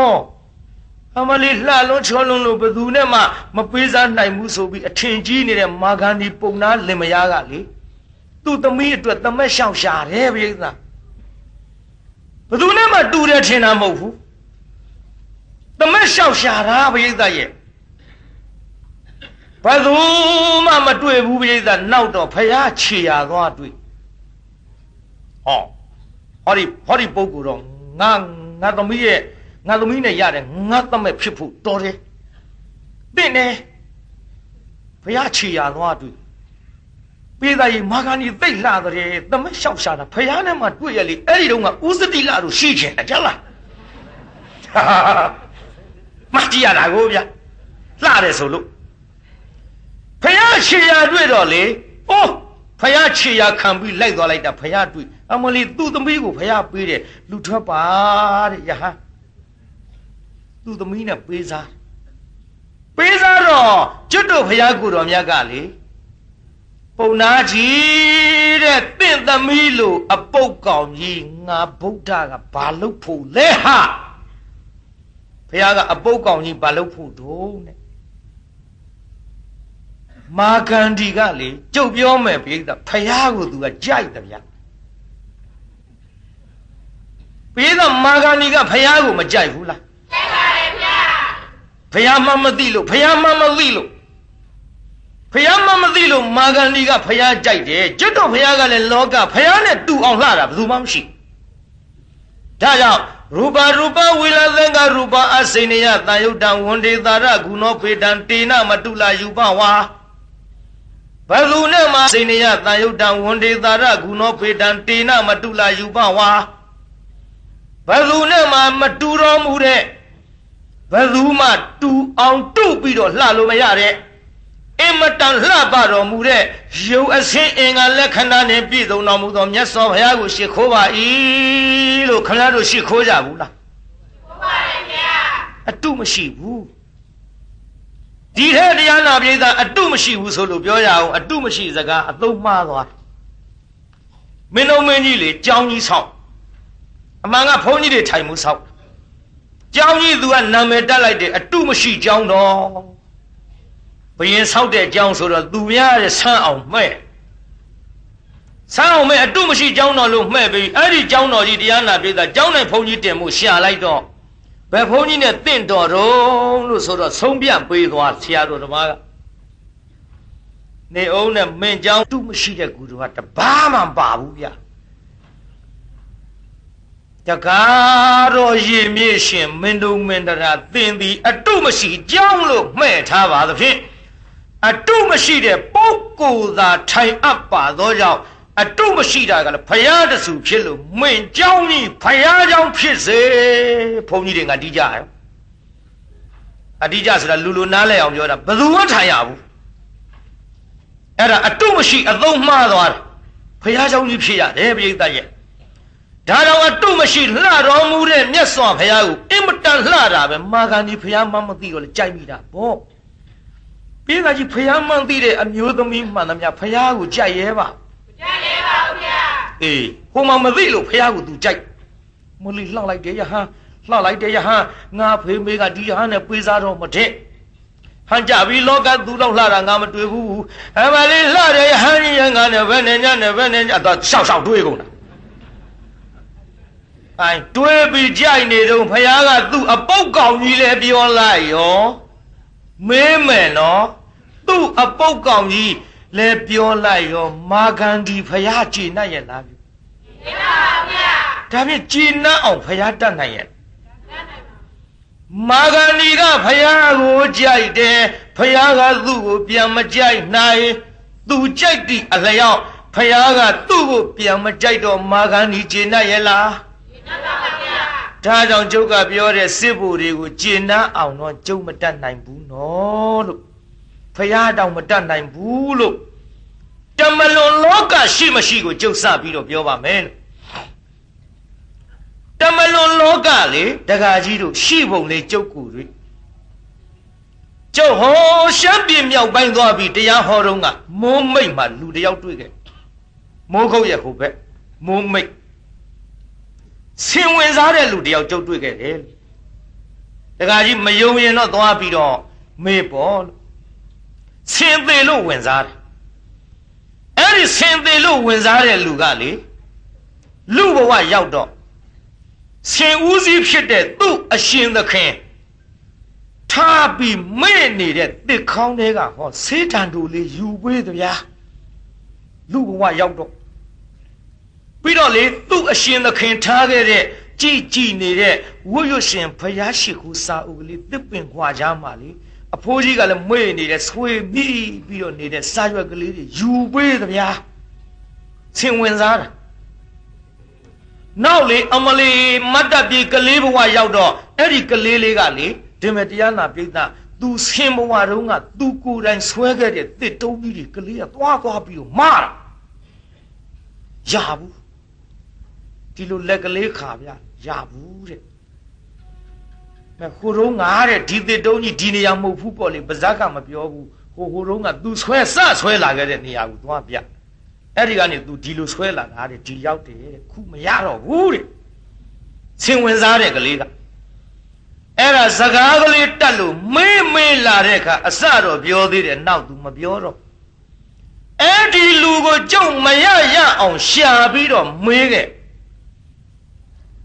အမလေးလှလွန်းချောလွန်းလို့ဘယ်သူနဲ့မှမပေးစားနိုင်ဘူးဆိုပြီးအထင်ကြီးနေတဲ့မာဂန္ဒီပုံနာလင်မယားကလေသူ့သမီးအတွက်တမက်ရှောင်ရှာတယ်ပြိဿဘယ်သူနဲ့မှတူတယ်ထင်တာမဟုတ်ဘူးတမက်ရှောင်ရှာတာပြိဿရဲ့ဘယ်သူမှမတွေ့ဘူးပြိဿနောက်တော့ဖះခြေရသွားတွေ့ဟောဟောဒီဟောဒီပုဂ္ဂိုလ်တော့ငါငါသမီးရဲ့ ငါသမီးနဲ့ရတယ်ငါသမက်ဖြစ်ဖို့တော်တယ်တင့်တယ်ဘုရားခြေရသွားတွေ့ပေးသားကြီးမာဂန်ကြီးသိတ်လှတဲ့သမက်လျှောက်ရှာတာဘုရားနဲ့မှတွေ့ရလေအဲ့ဒီတော့ကဥစတိလတို့ရှိချင်တယ်ကြလားမကြည့်ရတာကိုဗျလှတယ်ဆိုလို့ဖယားခြေရတွေ့တော့လေအိုးဖယားခြေရခံပြီးလိုက်သွားလိုက်တာဖယားတွေ့အမလီသူ့သမီးကိုဖယားပေးတယ်လူထွက်ပါတဲ့ယဟန် သူ့သမီးနဲ့ပေးစားပေးစားတော့ကျွတ်တို့ဖယားကိုတော်မြတ်ကလေပုံနာကြီးတဲ့တင့်သမီးလို့အပုတ်ကောင်ကြီးငါဗုဒ္ဓကဘာလုပ်ဖို့လဲဟာဖယားကအပုတ်ကောင်ကြီးဘာလုပ်ဖို့တုံးတဲ့မာဂန္ဒီကလေကြုတ်ပြောမယ်ပြိဿဖယားကိုသူကကြိုက်တယ်ဗျပြိဿမာဂန္ဒီကဖယားကိုမကြိုက်ဘူးလားကြိုက်ပါ တယ်ဗျဖယားမမသိလို့ဖယားမမသိလို့ဖယားမမသိလို့မာဂန္ဒီကဖယားကြိုက်တယ်ကျွတ်တော်ဖယားကလည်းလောကဖယားနဲ့တူအောင်လှတာဘယ်သူမှမရှိဒါကြောင့်ရူပရူပဝိလသင်္ကရူပအစိနေယတန်ယုတ်တံဝန္ဒေသာရဂုဏောပေတံတေနမတုလာယူပဝါဘယ်သူနဲ့မှစိနေယတန်ယုတ်တံဝန္ဒေသာရဂုဏောပေတံတေနမတုလာယူပဝါဘယ်သူနဲ့မှမတူတော်မူတဲ့ ဘယ်သူမှတူအောင်တုပြီးတော့လှလို့မရတဲ့အင်မတန်လှပတော်မူတဲ့ရုပ်အစင်းအင်္ဂါလက္ခဏာနဲ့ပြည့်စုံတော်မူသောမြတ်စွာဘုရားကိုရှိခိုးပါ၏လို့ခင်ဗျားတို့ရှိခိုးကြဘူးလားခိုးပါတယ်ဗျာအတုမရှိဘူးဒီထဲတရားနာပြည်သားအတုမရှိဘူးဆိုလို့ပြောရအောင်အတုမရှိစကားအသုံးမှားသွားမင်းတို့မင်းကြီးလေကြောင်းကြီးဆောက်အမှန်ကဘုန်းကြီးတွေထိုင်မှုဆောက် ကျောင်းကြီးသူကနာမည်တက်လိုက်တယ်အတုမရှိကျောင်းတော်ဘယင်ဆောက်တဲ့ကျောင်းဆိုတော့သူများရဲ့ဆန်းအောင်မှဲ့ဆန်းအောင်မဲ့အတုမရှိကျောင်းတော်လို့မှဲ့ပြီးအဲ့ဒီကျောင်းတော်ကြီးတရားနာပိသကျောင်းနဲ့ဘုန်းကြီးတင်မှုရှာလိုက်တော့ဘယ်ဘုန်းကြီးနဲ့တင့်တော်တော့လို့ဆိုတော့ဆုံးပြပေးသွားဆရာတော်တပါးကနေအောင်နဲ့မင်းကျောင်းတုမရှိတဲ့ကူတော်ကတပါးမှမပါဘူးဗျာ တကားတော့ရင်မြေရှင်မင်းတို့မင်းတရာသင်သည်အတုမရှိကြောင်းလို့မှဲ့ထားပါသဖြင့်အတုမရှိတဲ့ပုဂ္ဂိုလ်သာထိုင်အပ်ပါသောကြောင့်အတုမရှိတာကလည်းဖရာတဆူဖြစ်လို့မင်းကြောင်းကြီးဖရာကြောင်းဖြစ်စေဘုန်းကြီးတွေကတီးကြရောအတီးကြဆိုတာလူလူနားလဲအောင်ပြောတာဘယ်သူမှထိုင်ရဘူးအဲ့ဒါအတုမရှိအသုံးမှားသွားတယ်ဖရာကြောင်းကြီးဖြစ်ရတယ်ပြိဿရဲ့ ဒါတော့အတုမရှိလှတော်မူတဲ့မြတ်စွာဘုရားကိုအင်မတန်လှတာပဲမာဂန္ဒီဘုရားမှမသိတော့လေကြိုက်မိတာဗောပြိတ္တကြီးဘုရားမှန်သိတဲ့အမျိုးသမီးမှန်သမျှဘုရားကိုကြိုက်ရဲပါကြိုက်ရဲပါဗျာအေးဟိုမှာမသိလို့ဘုရားကိုသူကြိုက်မလီလှလိုက်တယ်ယဟန်လှလိုက်တယ်ယဟန်ငါဖေးမေးကဒီယဟန်နဲ့ပေးစားတော့မထက်ဟန်ကြပြီလောကသူတော့လှတာငါမတွေ့ဘူးအမလေးလှတယ်ယဟန်ကြီးငါနဲ့ဘယ်နဲ့ညနဲ့ဘယ်နဲ့ညတော့ရှောက်ရှောက်တွေးကုန်တာ အိုင်တွေးပြီးကြိုက်နေတော့ဖះကသူ့အပုတ်ကောင်ကြီးလဲပြောလိုက်ရောမေးမယ်နော်သူ့အပုတ်ကောင်ကြီးလဲပြောလိုက်ရောမာဂန္ဒီဖះကြည်နှံ့ရဲ့လားပြီမှန်ပါဗျာဒါဖြင့်ကြည်နှံ့အောင်ဖះတတ်နိုင်ရဲ့မာဂန္ဒီကဖះကိုကြိုက်တယ်ဖះကသူ့ကိုပြန်မကြိုက်နိုင်သူကြိုက်သည့်အလျောက်ဖះကသူ့ကိုပြန်မကြိုက်တော့မာဂန္ဒီကြည်နှံ့ရဲ့လား ဒါကြောင့်ကျုပ်ကပြောတဲ့စစ်ဘိုလ်တွေကိုကျင့်နှံ့အောင်တော့ကျုပ်မတတ်နိုင်ဘူးနော်လို့ဖရာတောင်မတတ်နိုင်ဘူးလို့တမလွန်လောကရှိမရှိကိုကျုပ်စပြီးတော့ပြောပါမယ်လို့တမလွန်လောကလေတက္ကကြီးတို့ရှိပုံလေးကျုပ်ကူတွေကျုပ်ဟောရှမ်းပြည်မြောက်ပိုင်းသွားပြီးတရားဟောတော့ကမိုးမိတ်မှာလူတယောက်တွေ့ခဲ့မိုးခုတ်ရဲ့ဟိုဘက်မိုးမိတ် ဆင်ဝင်စားတဲ့လူတယောက်ကြုတ်တွေ့ခဲ့တယ်တခါကြီးမယုံရင်တော့သွားပြီးတော့မေးပေါ့လို့ဆင်သေးလို့ဝင်စားတယ်အဲ့ဒီဆင်သေးလို့ဝင်စားတဲ့လူကလေလူဘဝရောက်တော့ဆင်ဦးစီးဖြစ်တဲ့သူ့အရှင်သခင်ထားပြီးမေ့နေတဲ့တစ်ခေါင်းတွေကဟောဆေးတံတူလေးယူပေးသဗျာလူဘဝရောက်တော့ ပြီးတော့လေသူ့အရှင်သခင်ထားခဲ့တဲ့ကြည်ကြည်နေတဲ့ဝိရွရှင်ဖယားရှိခိုးစာအုပ်ကလေးတစ်ပင်ခွာချားမှလေအဖိုးကြီးကလည်းမွေ့နေတဲ့ဆွေမိပြီးတော့နေတဲ့စာရွက်ကလေးတွေယူပေးသဗျာဆင်ဝင်စားတာနောက်လေအမလီမတ်တပ်ပြေကလေးဘဝရောက်တော့အဲ့ဒီကလေးလေးကလေဒီမဲ့တရားနာပိဋကသူဆင်ဘဝတုန်းကသူကိုယ်တိုင်ဆွဲခဲ့တဲ့တစ်တုံးကြီးတွေကလေးကသွားသွားပြီးတော့မာတာရဘူး ဒီလိုလက်ကလေးခါဗျရဘူးတဲ့မဲ့ဟိုတုန်းကတဲ့ဒီတစ်တုံးကြီးဒီနေရာမဟုတ်ဘူးပေါ့လေပါဇက်ကမပြောဘူးဟိုဟိုတုန်းကသူဆွဲစဆွဲလာခဲ့တဲ့နေရာကိုသွားပြအဲ့ဒီကနေသူဒီလိုဆွဲလာတာတဲ့ဒီရောက်တယ်တဲ့ခုမရတော့ဘူးတဲ့ဆင်ဝင်စားတဲ့ကလေးကအဲ့ဒါစကားကလေးတက်လို့မေးမေးလာတဲ့အခါအစတော့ပြောသေးတယ်နောက်သူမပြောတော့အဲ့ဒီလူကိုကြုံမရရအောင်ရှာပြီးတော့မေးခဲ့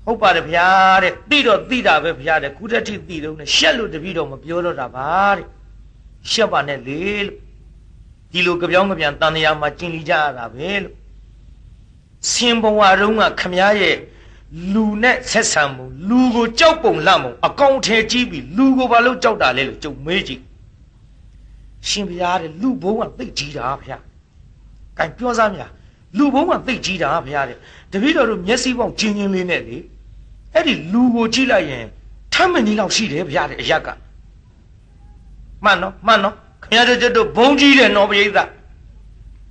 ဟုတ်ပါတယ်ဗျာတဲ့သိတော့သိတာပဲဗျာတဲ့ခုတည်းထိသိတော့နဲ့ရှက်လို့တပည့်တော်မပြောတော့တာပါတဲ့ရှက်ပါနဲ့လေလို့ဒီလိုကြပြောင်းကြပြန်တန်တရားမှာကျင်လီကြရတာပဲလို့ဆင်ဘဝတုန်းကခမည်းရဲ့လူနဲ့ဆက်ဆံမှုလူကိုကြောက်ပုံလန့်ပုံအကောင်ထဲကြီးပြီးလူကိုဘာလို့ကြောက်တာလဲလို့ကြုံမေးကြည့်ရှင်ဘုရားတဲ့လူဘုံကသိကြီးတာဗျာ။ကင်ပြောစားမြာလူဘုံကသိကြီးတာဗျာတဲ့တပည့်တော်တို့မျက်စိပေါက်ကျင်းချင်းလေးနဲ့လေ အဲ့ဒီလူကိုကြည့်လိုက်ရင်ထမ်းမနီလောက်ရှိတယ်ဗျာတဲ့အရက်ကမှန်နော်မှန်နော်ခင်ဗျားတို့တို့ဘုံကြီးတယ်နော်ပရိသတ်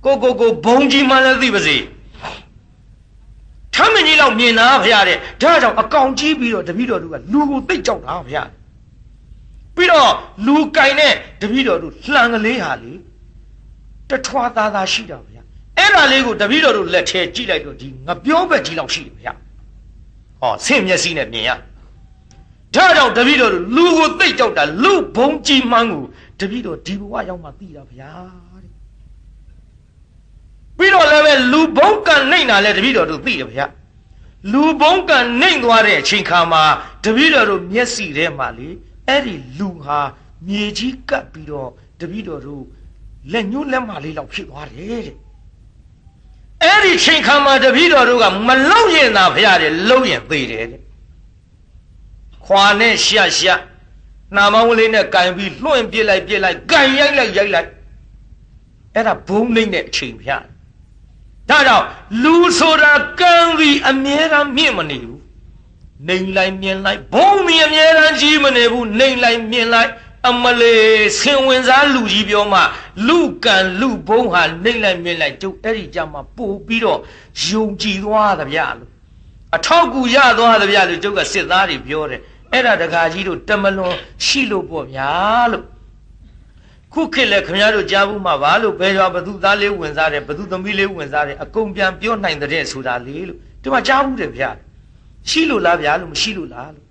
ကိုကိုကိုဘုံကြီးမှလည်းသိပါစေထမ်းမကြီးလောက်မြင်တာဖရားတဲ့ဒါကြောင့်အကောင်ကြီးပြီးတော့တပည့်တော်တို့ကလူကိုသိကြောက်တာဖရားပြီးတော့လူကင်တဲ့တပည့်တော်တို့လှန်ကလေးဟာလေတထွားသားသားရှိတာဖရားအဲ့ဒါလေးကိုတပည့်တော်တို့လက်ထဲကြည့်လိုက်တော့ဒီငပြောဘက်ကြီးလောက်ရှိတယ်ဖရား ဟောဆင့်မျက်စိနဲ့မြင်ရဒါကြောင့်တပည့်တော်တို့လူကိုသိကြောက်တာလူဘုံကြီးမှန်းကိုတပည့်တော်ဒီဘဝရောက်မှသိတာဖရားတဲ့ပြီးတော့လည်းပဲလူဘုံကနှိမ့်တာလဲတပည့်တော်တို့သိတယ်ဗျာလူဘုံကနှိမ့်သွားတဲ့အချိန်ခါမှာတပည့်တော်တို့မျက်စိထဲမှာလေအဲ့ဒီလူဟာမြေကြီးကပ်ပြီးတော့တပည့်တော်တို့လက်ညှိုးလက်မလေးလောက်ဖြစ်သွားတယ်တဲ့ အဲ့ဒီချိန်ခါမှာတပည့်တော်တို့ကမလုံရင်သာဖရားတယ်လုံရင်သေတယ်တဲ့ခွာနဲ့ရှက်ရှက်နှာမောင်းလေးနဲ့ကင်ပြီးလွှင့်ပြစ်လိုက်ပြစ်လိုက်ကင်ရိုက်လိုက်ရိုက်လိုက်အဲ့ဒါဘုံနှိမ့်တဲ့အချိန်ဖရားဒါကြောင့်လူဆိုတာကံပြီးအမြဲတမ်းမြင့်မနေဘူးနှိမ်လိုက်မြင်လိုက်ဘုံမီအမြဲတမ်းကြီးမနေဘူးနှိမ်လိုက်မြင်လိုက် အမလေးဆင်ဝင်စားလူကြီးပြောမှလူကံလူဘုံဟာနှိမ်လိုက်မြင်လိုက်ကျုပ်အဲ့ဒီကြမှာပို့ပြီးတော့ယုံကြည်သွားသဗျာလို့အထောက်ကူရသွားသဗျာလို့ကျုပ်ကစစ်သားတွေပြောတယ်အဲ့ဒါတခါကြီးတို့တမလွန်ရှိလို့ပေါ့ဗျာလို့ခုခေတ်လည်းခင်ဗျားတို့ကြားဘူးမှာပါလို့ဘယ်ရွာဘသူသားလေးဝင်စားတယ်ဘသူသမီးလေးဝင်စားတယ်အကုန်ပြန်ပြောနိုင်တဲ့ဆိုတာလေလို့ဒီမှာကြားဘူးတယ်ဗျာရှိလို့လားဗျာလို့မရှိလို့လားလို့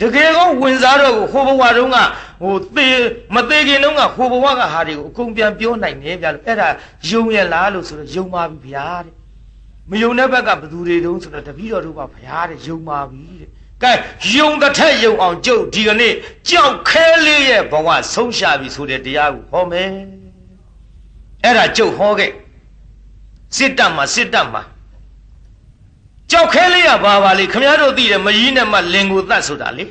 တကယ်ကောဝင်စားတော့ကိုဟိုဘဝတုန်းကဟိုသေမသေးခင်တုန်းကဟိုဘဝကဟာတွေကိုအကုန်ပြန်ပြောနိုင်တယ်ဗျာလို့အဲ့ဒါယုံရလားလို့ဆိုတော့ယုံပါပြီဗျာတဲ့မယုံတဲ့ဘက်ကဘသူတွေတုံးဆိုတော့တပည့်တော်တို့ကဗျာတဲ့ယုံပါပြီတဲ့ကဲယုံတစ်ထက်ယုံအောင်ကြုတ်ဒီကနေ့ကြောက်ခဲလေးရဲ့ဘဝဆုံးရှာပြီဆိုတဲ့တရားကိုဟောမယ်အဲ့ဒါကြုတ်ဟောခဲ့စစ်တပ်မှာစစ်တပ်မှာ ကြောက်ခဲလေးရပါပါလေခမရတို့သိတယ်မကြီးနဲ့မှလင်ကိုသတ်ဆိုတာလေ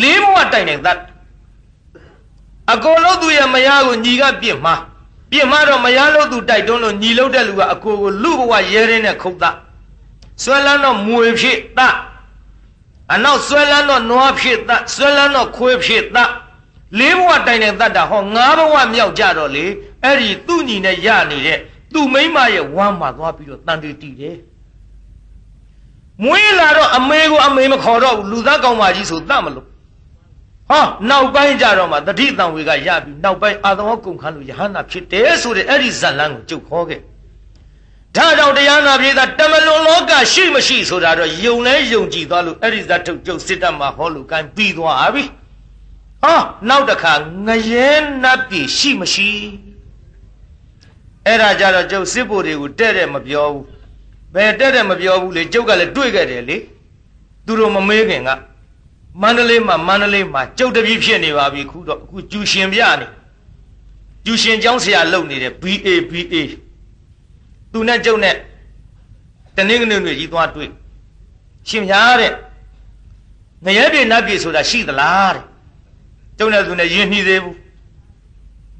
လေးဘဝတိုင်တိုင်သတ်အကုန်လုံးသူရဲ့မယားကိုညီကပြစ်မှာပြစ်မှာတော့မယားလို့သူတိုက်တွန်းလို့ညီလို့တဲ့လူကအကိုကိုလူဘဝရဲရင်းနဲ့ခုတ်သဆွဲလန်းတော့မွေဖြစ်သအနောက်ဆွဲလန်းတော့နွားဖြစ်သဆွဲလန်းတော့ခွေးဖြစ်သလေးဘဝတိုင်တိုင်သတ်တာဟောငါးဘဝမြောက်ကြတော့လေအဲ့ဒီသူ့ညီနဲ့ရနေတဲ့သူ့မိမရဲ့ဝမ်းမှာသွားပြီးတော့တန်တီတီတယ် မွေးလာတော့အမေကိုအမေမခေါ်တော့ဘူးလူသားကောင်းပါကြီးဆိုတတ်မလို့ဟာနောက်ပိုင်းကြတော့မှတတိတံဝေကရပြီနောက်ပိုင်းအာသဝကုန်ခန်းလို့ယဟန္တာဖြစ်တယ်ဆိုတဲ့အဲ့ဒီဇလန်းကိုကြုတ်ခေါ်ခဲ့ဒါကြောင့်တရားနာပြေသာတမလွန်လောကရှိမရှိဆိုတာတော့ယုံလဲယုံကြည်သွားလို့အဲ့ဒီဇတ်ထုတ်ကျုပ်စစ်တပ်မှာဟောလို့ကန်ပြီးသွားပြီဟာနောက်တစ်ခါငရဲနတ်ပြည်ရှိမရှိအဲ့ဒါကြတော့ကျုပ်စစ်ဖို့တွေကိုတဲ့တဲ့မပြောဘူး ဘယ်တဲ့တဲ့မပြောဘူးလေကျုပ်ကလည်းတွေ့ခဲ့တယ်လေသူတို့မမေးခင်ကမန္တလေးမှာမန္တလေးမှာကျုပ်တပည့်ဖြစ်နေပါပြီခုတော့အခုကျူရှင်ပြနေကျူရှင်ကျောင်းဆရာလုပ်နေတဲ့ BA BA သူနဲ့ကျုပ်နဲ့နင်းကနင်းတွေကြီးသွားတွေ့ရှင်ဗျာတဲ့ငရဲပြေနတ်ပြေဆိုတာရှိသလားတဲ့ကျုံတဲ့သူနဲ့ယဉ်နှီးသေးဘူး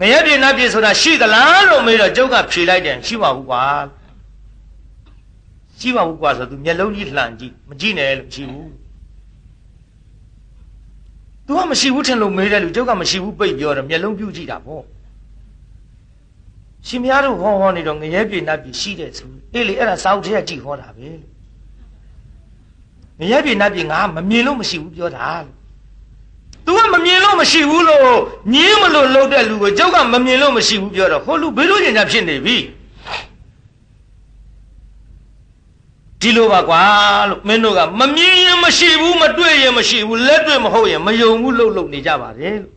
ငရဲပြေနတ်ပြေဆိုတာရှိသလားလို့မေးတော့ကျုပ်ကဖြေလိုက်တယ်ရှိပါဘူးကွာ ရှိပါဘူးကွာဆိုသူမျက်လုံးကြီးလှန်ကြည့်မကြည့်နဲ့လို့ရှိဘူး तू ကမရှိဘူးထင်လို့မေးတယ်လူကျုပ်ကမရှိဘူးပိတ်ပြောတယ်မျက်လုံးပြူးကြည့်တာပေါ့ရှင်မရတို့ဟောဟောနေတော့ငရဲပြေနတ်ပြေရှိတဲ့ဆိုအေးလေအဲ့ဒါစာအုပ်ထဲကကြည့်ဟောတာပဲလို့ငရဲပြေနတ်ပြေငါမမြင်လို့မရှိဘူးပြောတာလို့ तू ကမမြင်လို့မရှိဘူးလို့ညင်းမလို့လှုပ်တဲ့လူကိုကျုပ်ကမမြင်လို့မရှိဘူးပြောတော့ဟိုလူဘေးလို့ညင်ညာဖြစ်နေပြီ ဒီလိုပါကွာလို့မင်းတို့ကမမြင်ရင်မရှိဘူးမတွေ့ရင်မရှိဘူးလက်တွေ့မဟုတ်ရင်မယုံဘူးလှုပ်လှုပ်နေကြပါတယ်လို့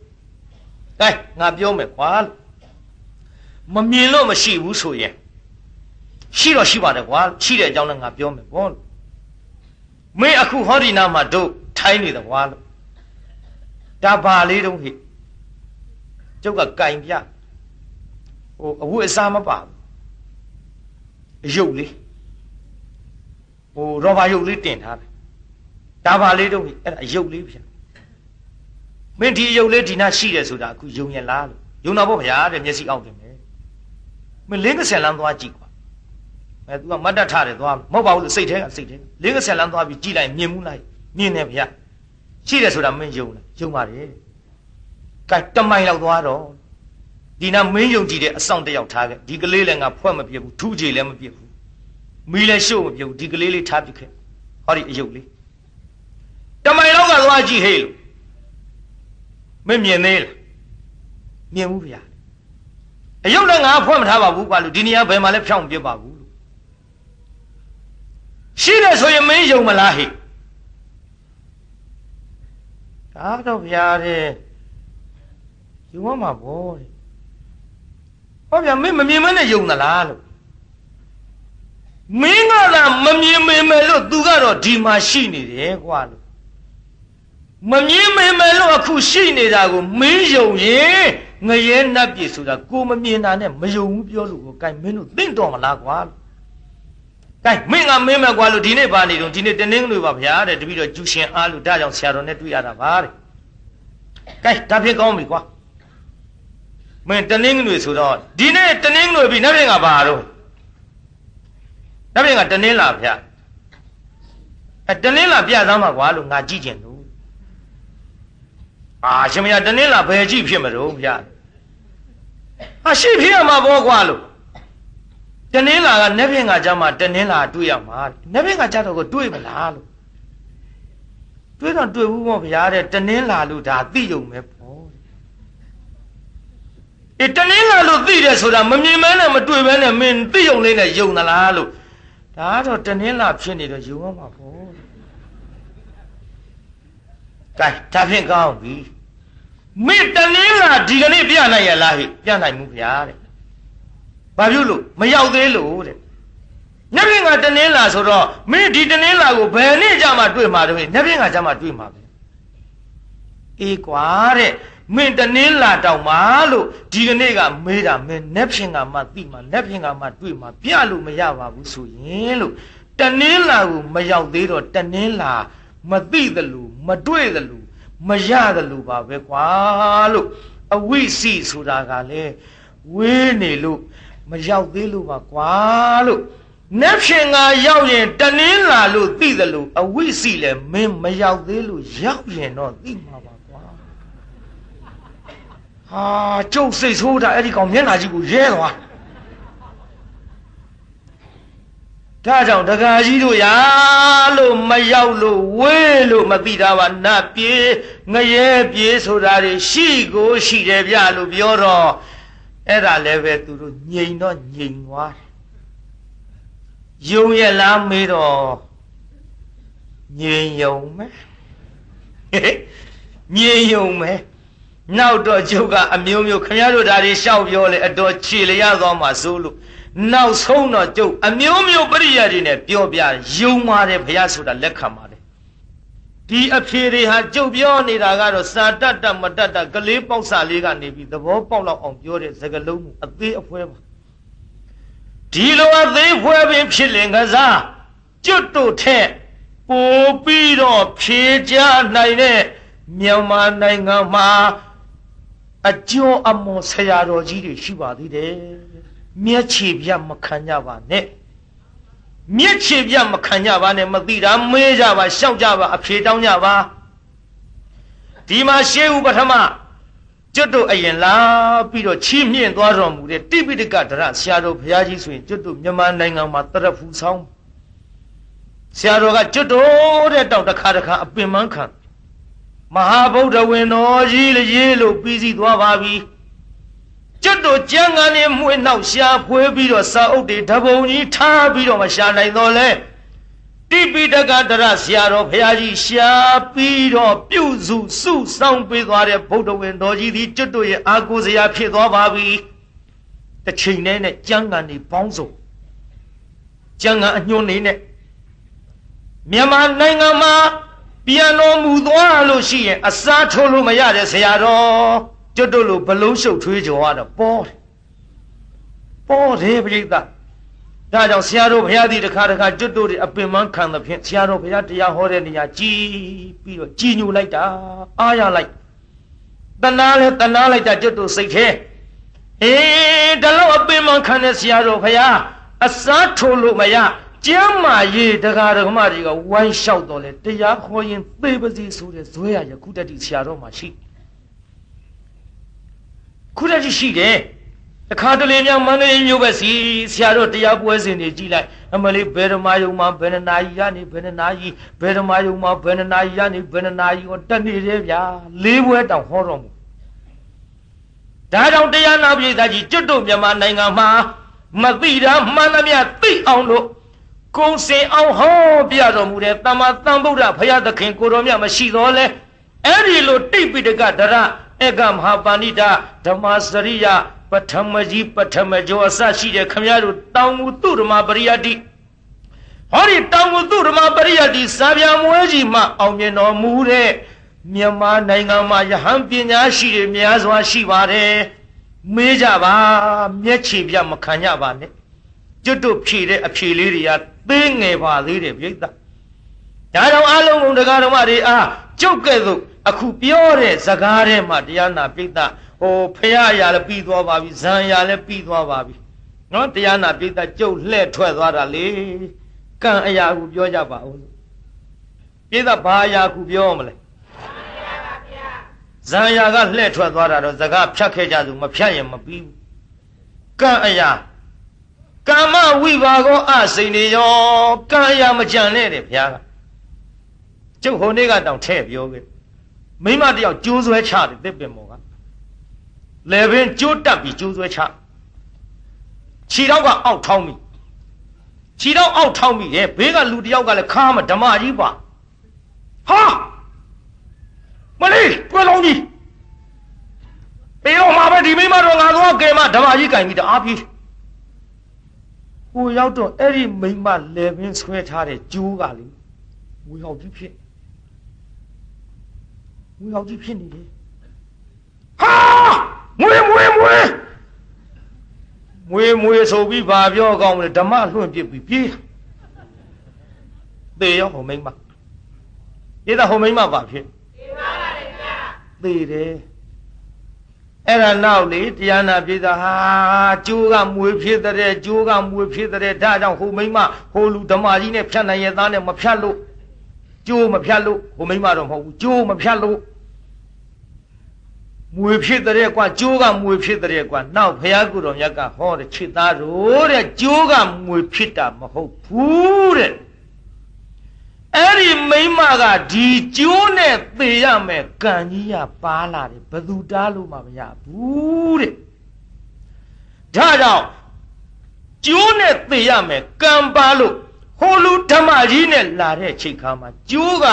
ကဲငါပြောမယ်ကွာလို့မမြင်လို့မရှိဘူးဆိုရင်ရှိတော့ရှိပါတယ်ကွာရှိတဲ့အကြောင်းလည်းငါပြောမယ်ပေါ့လို့မင်းအခုဟောဒီနာမှာတို့ထိုင်းနေတယ်ကွာလို့ဒါဘာလေးတုံးဟိကျုပ်ကကင်ပြဟိုအဝတ်အစားမပါဘူးအယုတ်လေး ဟိုရောဘာယုတ်လေးတင်ထားတယ်ဒါဘာလေးတုံးဟိအဲ့ဒါအယုတ်လေးဗျာမင်းဒီအယုတ်လေးဒီနာရှိတယ်ဆိုတာအခုယုံရင်လားလို့ယုံတော့ဗောဗျာတဲ့မျက်စိအောက်တင်မယ်မင်းလင်းကဆယ်လမ်းသွားကြည့်ကွာအဲ तू ကမတ်တတ်ထားတယ်သွားမဟုတ်ပါဘူးလို့စိတ်ထဲကစိတ်ထဲလင်းကဆယ်လမ်းသွားပြီးကြည့်လိုက်မြင်မှုလိုက်မြင်တယ်ဗျာရှိတယ်ဆိုတာမင်းယုံလားယုံပါတယ်ကဲတမိုင်လောက်သွားတော့ဒီနာမင်းယုံကြည်တဲ့အဆောင်တစ်ယောက်ထားခဲ့ဒီကလေးလည်းငါဖွဲ့မပြစ်ဘူးထူးကြည်လည်းမပြစ်ဘူး မီးလည်းရှို့မပြစ်ဘူးဒီကလေးလေးထားပြစ်ခဲ့ဟောဒီအယုတ်လေးတမိုင်လောက်ကသွားကြည့်ဟေးလို့မင်းမြင်သေးလားမြင်ဘူးဗျာအယုတ်လည်းငါဖွဲ့မထားပါဘူးကွာလို့ဒီနေရာဘယ်မှာလဲဖြောင်းပြစ်ပါဘူးလို့ရှိတယ်ဆိုရင်မင်းယုံမလားဟေ့ဒါတော့ဗျာတဲ့ယူမမှာဘောတဲ့ဟောဗျာမင်းမမြင်မနဲ့ယုံသလားလို့ မင်းကသာမမြင်မေမယ်လို့သူကတော့ဒီမှာရှိနေတယ်ကွာလို့မမြင်မေမယ်လို့အခုရှိနေတာကိုမင်းယုံရင်ငရဲနတ်ပြည်ဆိုတာကိုမမြင်တာနဲ့မယုံဘူးပြောလို့ကိုကဲမင်းတို့သိတော့မလားကွာလို့ကဲမင်းကမင်းမဲ့ကွာလို့ဒီနေ့ပါနေတော့ဒီနေ့တနင်္ဂနွေပါဗျာတဲ့တပည့်တော်ကျူရှင်အားလို့ဒါကြောင့်ဆရာတော်နဲ့တွေ့ရတာပါတဲ့ကဲဒါဖြစ်ကောင်းပြီကွာမင်းတနင်္ဂနွေဆိုတော့ဒီနေ့တနင်္ဂနွေပြီနောက်ပြင်ကပါတော့ နောက်ပြင်ကတနင်္လာဗျာအဲတနင်္လာပြသမ်းမှာကွာလို့ငါကြည့်ကျင်လို့အာရှင်မရတနင်္လာဘယ်ကြည့်ဖြစ်မလို့ဗျာဟာရှိဖြစ်ရမှာဘောကွာလို့တနင်္လာကနှစ်ပြင်ကကြမှာတနင်္လာတွေ့ရမှာနှစ်ပြင်ကကြတော့ကိုတွေ့မလားလို့တွေ့တော့တွေ့ဘူးပေါ့ဗျာတဲ့တနင်္လာလို့ဒါသိကြုံပဲပေါ့အေးတနင်္လာလို့သိတယ်ဆိုတာမမြင်မဲနဲ့မတွေ့မဲနဲ့မင်းသိကြုံလေးနဲ့ယုံသလားလို့ ဒါတော့တနင်္လာဖြစ်နေတော့ယုံရမှာပေါ့ကဲဒါဖြင့်ကောင်းပြီမင်းတနင်္လာဒီကနေ့ပြနိုင်ရလားဟိပြနိုင်မှုဗျာတဲ့ဘာဖြစ်လို့မရောက်သေးလို့တဲ့။နှစ်ပြင်ကတနင်းလာဆိုတော့မင်းဒီတနင်းလာကိုဘယ်နေ့ကြမှာတွေ့မှာတော့နှစ်ပြင်ကကြမှာတွေ့မှာပဲ။အေးကွာတဲ့ မင်းတနင်းလာတောင်မှလို့ဒီကနေ့ကမေးတာမင်းနှစ်ပြင်ကမှသိမှာနှစ်ပြင်ကမှတွေ့မှာပြလို့မရပါဘူးဆိုရင်လို့တနင်းလာကိုမရောက်သေးတော့တနင်းလာမသိသလိုမတွေ့သလိုမရသလိုပါပဲကွာလို့အဝိစီဆိုတာကလည်းဝေးနေလို့မရောက်သေးလို့ပါကွာလို့နတ်ရှင်ကရောက်ရင်တနင်းလာလို့သိတယ်လို့အဝိစီလည်းမင်းမရောက်သေးလို့ရောက်ရင်တော့သိမှာပါကွာ ဟာကျုပ်စိတ်ဆိုးတာအဲ့ဒီကောင်မျက်နှာကြီးကိုရဲသွားဒါကြောင့်တက္ကကြီးတို့ရာလို့မရောက်လို့ဝေးလို့မသိတာပါနတ်ပြေငရဲပြေဆိုတာတွေရှိကိုရှိတယ်ဗျလို့ပြောတော့အဲ့ဒါလည်းပဲသူတို့ငြိမ်တော့ငြိမ်သွားတယ်ယုံရလားမေးတော့ငြိမ်ယုံမယ်ငြိမ်ယုံမယ် နောက်တော့ကျုပ်ကအမျိုးမျိုးခင်ဗျားတို့ဒါတွေရှောက်ပြောလေအတော်ခြေလျရသွားမှာစိုးလို့နောက်ဆုံးတော့ကျုပ်အမျိုးမျိုးပရိယာတွေနဲ့ပြောပြယုံပါတယ်ဘုရားဆိုတာလက်ခံပါတယ်ဒီအဖြေတွေဟာကြုတ်ပြောနေတာကတော့စာတတ်တမတတ်တကလေးပေါက်စာလေးကနေပြီးသဘောပေါက်လောက်အောင်ပြောတဲ့စကားလုံးအသေးအဖွဲပါဒီလိုအသေးဖွဲပင်ဖြစ်လင်ကစားကျွတ်တို့ထက်ပိုပြီးတော့ဖြေကြနိုင်တဲ့မြန်မာနိုင်ငံမှာ အကျော်အမွန်ဆရာတော်ကြီးတွေရှိပါသေးတယ်မျက်ခြေပြတ်မခံကြပါနဲ့မျက်ခြေပြတ်မခံကြပါနဲ့မသိတာမေးကြပါရှောက်ကြပါအဖြေတောင်းကြပါဒီမှာရှေးဥပထမကျွတ်တို့အရင်လာပြီးတော့ချီးမြှင့်သွားတော်မူတဲ့တိပိဋကဒရဆရာတော်ဘုရားကြီးဆိုရင်ကျွတ်တို့မြန်မာနိုင်ငံမှာတရဖူဆောင်ဆရာတော်ကကျွတ်တို့တဲ့တောက်တစ်ခါတစ်ခါအပင်မခံ မဟာဗုဒ္ဓဝင်တော်ကြီးလေရေးလို့ပြီးစီးသွားပါပြီကျွတ်တို့ကျမ်းဂန်နဲ့မှွေနောက်ရှာဖွေးပြီးတော့စာအုပ်တွေဓပုံကြီးထားပြီးတော့မရှာနိုင်တော့လဲတိပိဋကဒရဆရာတော်ဘုရားကြီးရှာပြီးတော့ပြုစုစုဆောင်ပေးသွားတဲ့ဗုဒ္ဓဝင်တော်ကြီးဒီကျွတ်တို့ရဲ့အာကိုစရာဖြစ်သွားပါပြီတစ်ချိန်နဲ့နဲ့ကျမ်းဂန်တွေပေါင်းစုံကျမ်းဂန်အညွှန်းနေနဲ့မြန်မာနိုင်ငံမှာ ပြန်တော်မူသွားလို့ရှိရင်အစားထိုးလို့မရတဲ့ဆရာတော်ကျွတ်တို့လိုဘလုံးရှုပ်ထွေးကြော်ရတော့ပေါ်တယ်ပေါ်တယ်ပြိဿဒါကြောင့်ဆရာတော်ဘုရားဒီတခါတခါကျွတ်တို့တွေအပင်မခံသဖြင့်ဆရာတော်ဘုရားတရားဟောတဲ့နေရာကြည်ပြီးတော့ကြည်ညိုလိုက်တာအားရလိုက်တနာလဲတနာလိုက်တာကျွတ်တို့စိတ်ထဲအေးဒါလို့အပင်မခံတဲ့ဆရာတော်ဘုရားအစားထိုးလို့မရ ကျမ်းမာရေးတရားဓမ္မတွေကဝိုင်းလျှောက်တော်လဲတရားခေါ်ရင်သေပါစီဆိုတဲ့ဇွဲရယခုတည်းဆရာတော်မှာရှိခုတည်းရှိတယ်အခါတလေများမန္တလေးမြို့ပဲစီဆရာတော်တရားပွဲစဉ်တွေကြည်လိုက်အမလေးဘယ်ဓမ္မယုံမှာဘယ်နှနာရီရနေဘယ်နှနာရီဘယ်ဓမ္မယုံမှာဘယ်နှနာရီရနေဘယ်နှနာရီဟောတက်နေတယ်ဗျာလေးပွဲတောင်ဟောတော်မူဒါကြောင့်တရားနာပြည်သားကြီးကျွတ်တို့မြန်မာနိုင်ငံမှာမသိတာမှန်သမျှသိအောင်လို့ ကုံစင်အောင်ဟောပြတော်မူတဲ့တမ္မာတန်ဗုဒ္ဓဘုရားသခင်ကိုတော်မြတ်မရှိတော့လဲအဲ့ဒီလိုတိတ်ပိတကဒရဧကမဟာပါဏိတဓမ္မစရိယပထမကြီးပထမကျော်အစရှိတဲ့ခမရတို့တောင်မူသူဓမ္မပရိယတိဟောဒီတောင်မူသူဓမ္မပရိယတိစာပြမွဲကြီးမှအောင်မြင်တော်မူတဲ့မြန်မာနိုင်ငံမှာယဟန်ပညာရှိတွေများစွာရှိပါတယ်မေးကြပါမျက်ခြေပြမခံကြပါနဲ့ ကျွတ်တို့ဖြေတဲ့အဖြေလေးတွေကသေးငယ်ပါသေးတယ်ပြိဿဒါကြောင့်အလုံးစုံတရားဓမ္မတွေအားကျုပ်ကဲ့သို့အခုပြောတဲ့ဇကားထဲမှာတရားနာပြိဿဟိုဖရာရလည်းပြီးသွားပါပြီဇံရလည်းပြီးသွားပါပြီနော်တရားနာပြိဿကျုပ်လှဲ့ထွက်သွားတာလေကံအရာကိုပြောကြပါဦးပြိဿဘာအရာကိုပြောမလဲဇံရကလှဲ့ထွက်သွားတာတော့ဇကားဖြတ်ခဲ့ကြသူမဖြတ်ရင်မပြီးဘူးကံအရာ ကာမဝိပါကောအစိန်နေရောကံအရာမကြံနဲ့တဲ့ဘုရားကကျုပ်ဟိုနေ့ကတောင်ထဲ့ပြောခဲ့မိမတယောက်ကျိုးဆွဲချတယ်တစ်ပင်မော်ကလေပင်ကျိုးတက်ပြီးကျိုးဆွဲချခြေတော့ကအောက်ထောင်းပြီခြေတော့အောက်ထောင်းပြီရဲ့ဘေးကလူတယောက်ကလည်းခါမဓမ္မကြီးပါဟာမလေးကွယ်လုံးကြီးပေတော့မှာပဲဒီမိမတော့ငါတော့ကဲမဓမ္မကြီးကင်ပြီးတအားပြေး ကိုရောက်တော့အဲ့ဒီမိမလေပင်ဆွဲထားတဲ့ကျိုးကလေဝေဟောက်ကြီးဖြစ်ဝေဟောက်ကြီးဖြစ်နေတယ်ဟာမွေမွေမွေမွေမွေဆိုပြီးဘာပြောကောင်းမလဲဓမ္မလွှင့်ပြစ်ပြီးပြေးသေရောဟိုမိမပြေးတာဟိုမိမဘာဖြစ်သေပါပါလေဗျာသေတယ် အဲ့ဒါနောက်လေတရားနာပြည်သားဟာကျိုးကမွေဖြစ်တဲ့ကျိုးကမွေဖြစ်တဲ့ဒါကြောင့်ဟိုမိမဟိုလူဓမ္မကြီးနဲ့ဖြတ်နိုင်ရဲ့သားနဲ့မဖြတ်လို့ကျိုးမဖြတ်လို့ဟိုမိမတော့မဟုတ်ဘူးကျိုးမဖြတ်လို့မွေဖြစ်တဲ့ကွာကျိုးကမွေဖြစ်တဲ့ကွာနောက်ဘုရားကုတော်မြတ်ကဟောတဲ့ခြေသားတို့တဲ့ကျိုးကမွေဖြစ်တာမဟုတ်ဘူးတဲ့ အဲ့ဒီမိမကဒီကျိုးနဲ့သေရမယ်ကံကြီးရပါလာတယ်ဘသူတားလို့မှမရဘူးတဲ့ဒါကြောင့်ကျိုးနဲ့သေရမယ်ကံပါလို့ဟိုလူဓမ္မကြီးနဲ့လာတဲ့ချိန်ခါမှာကျိုးက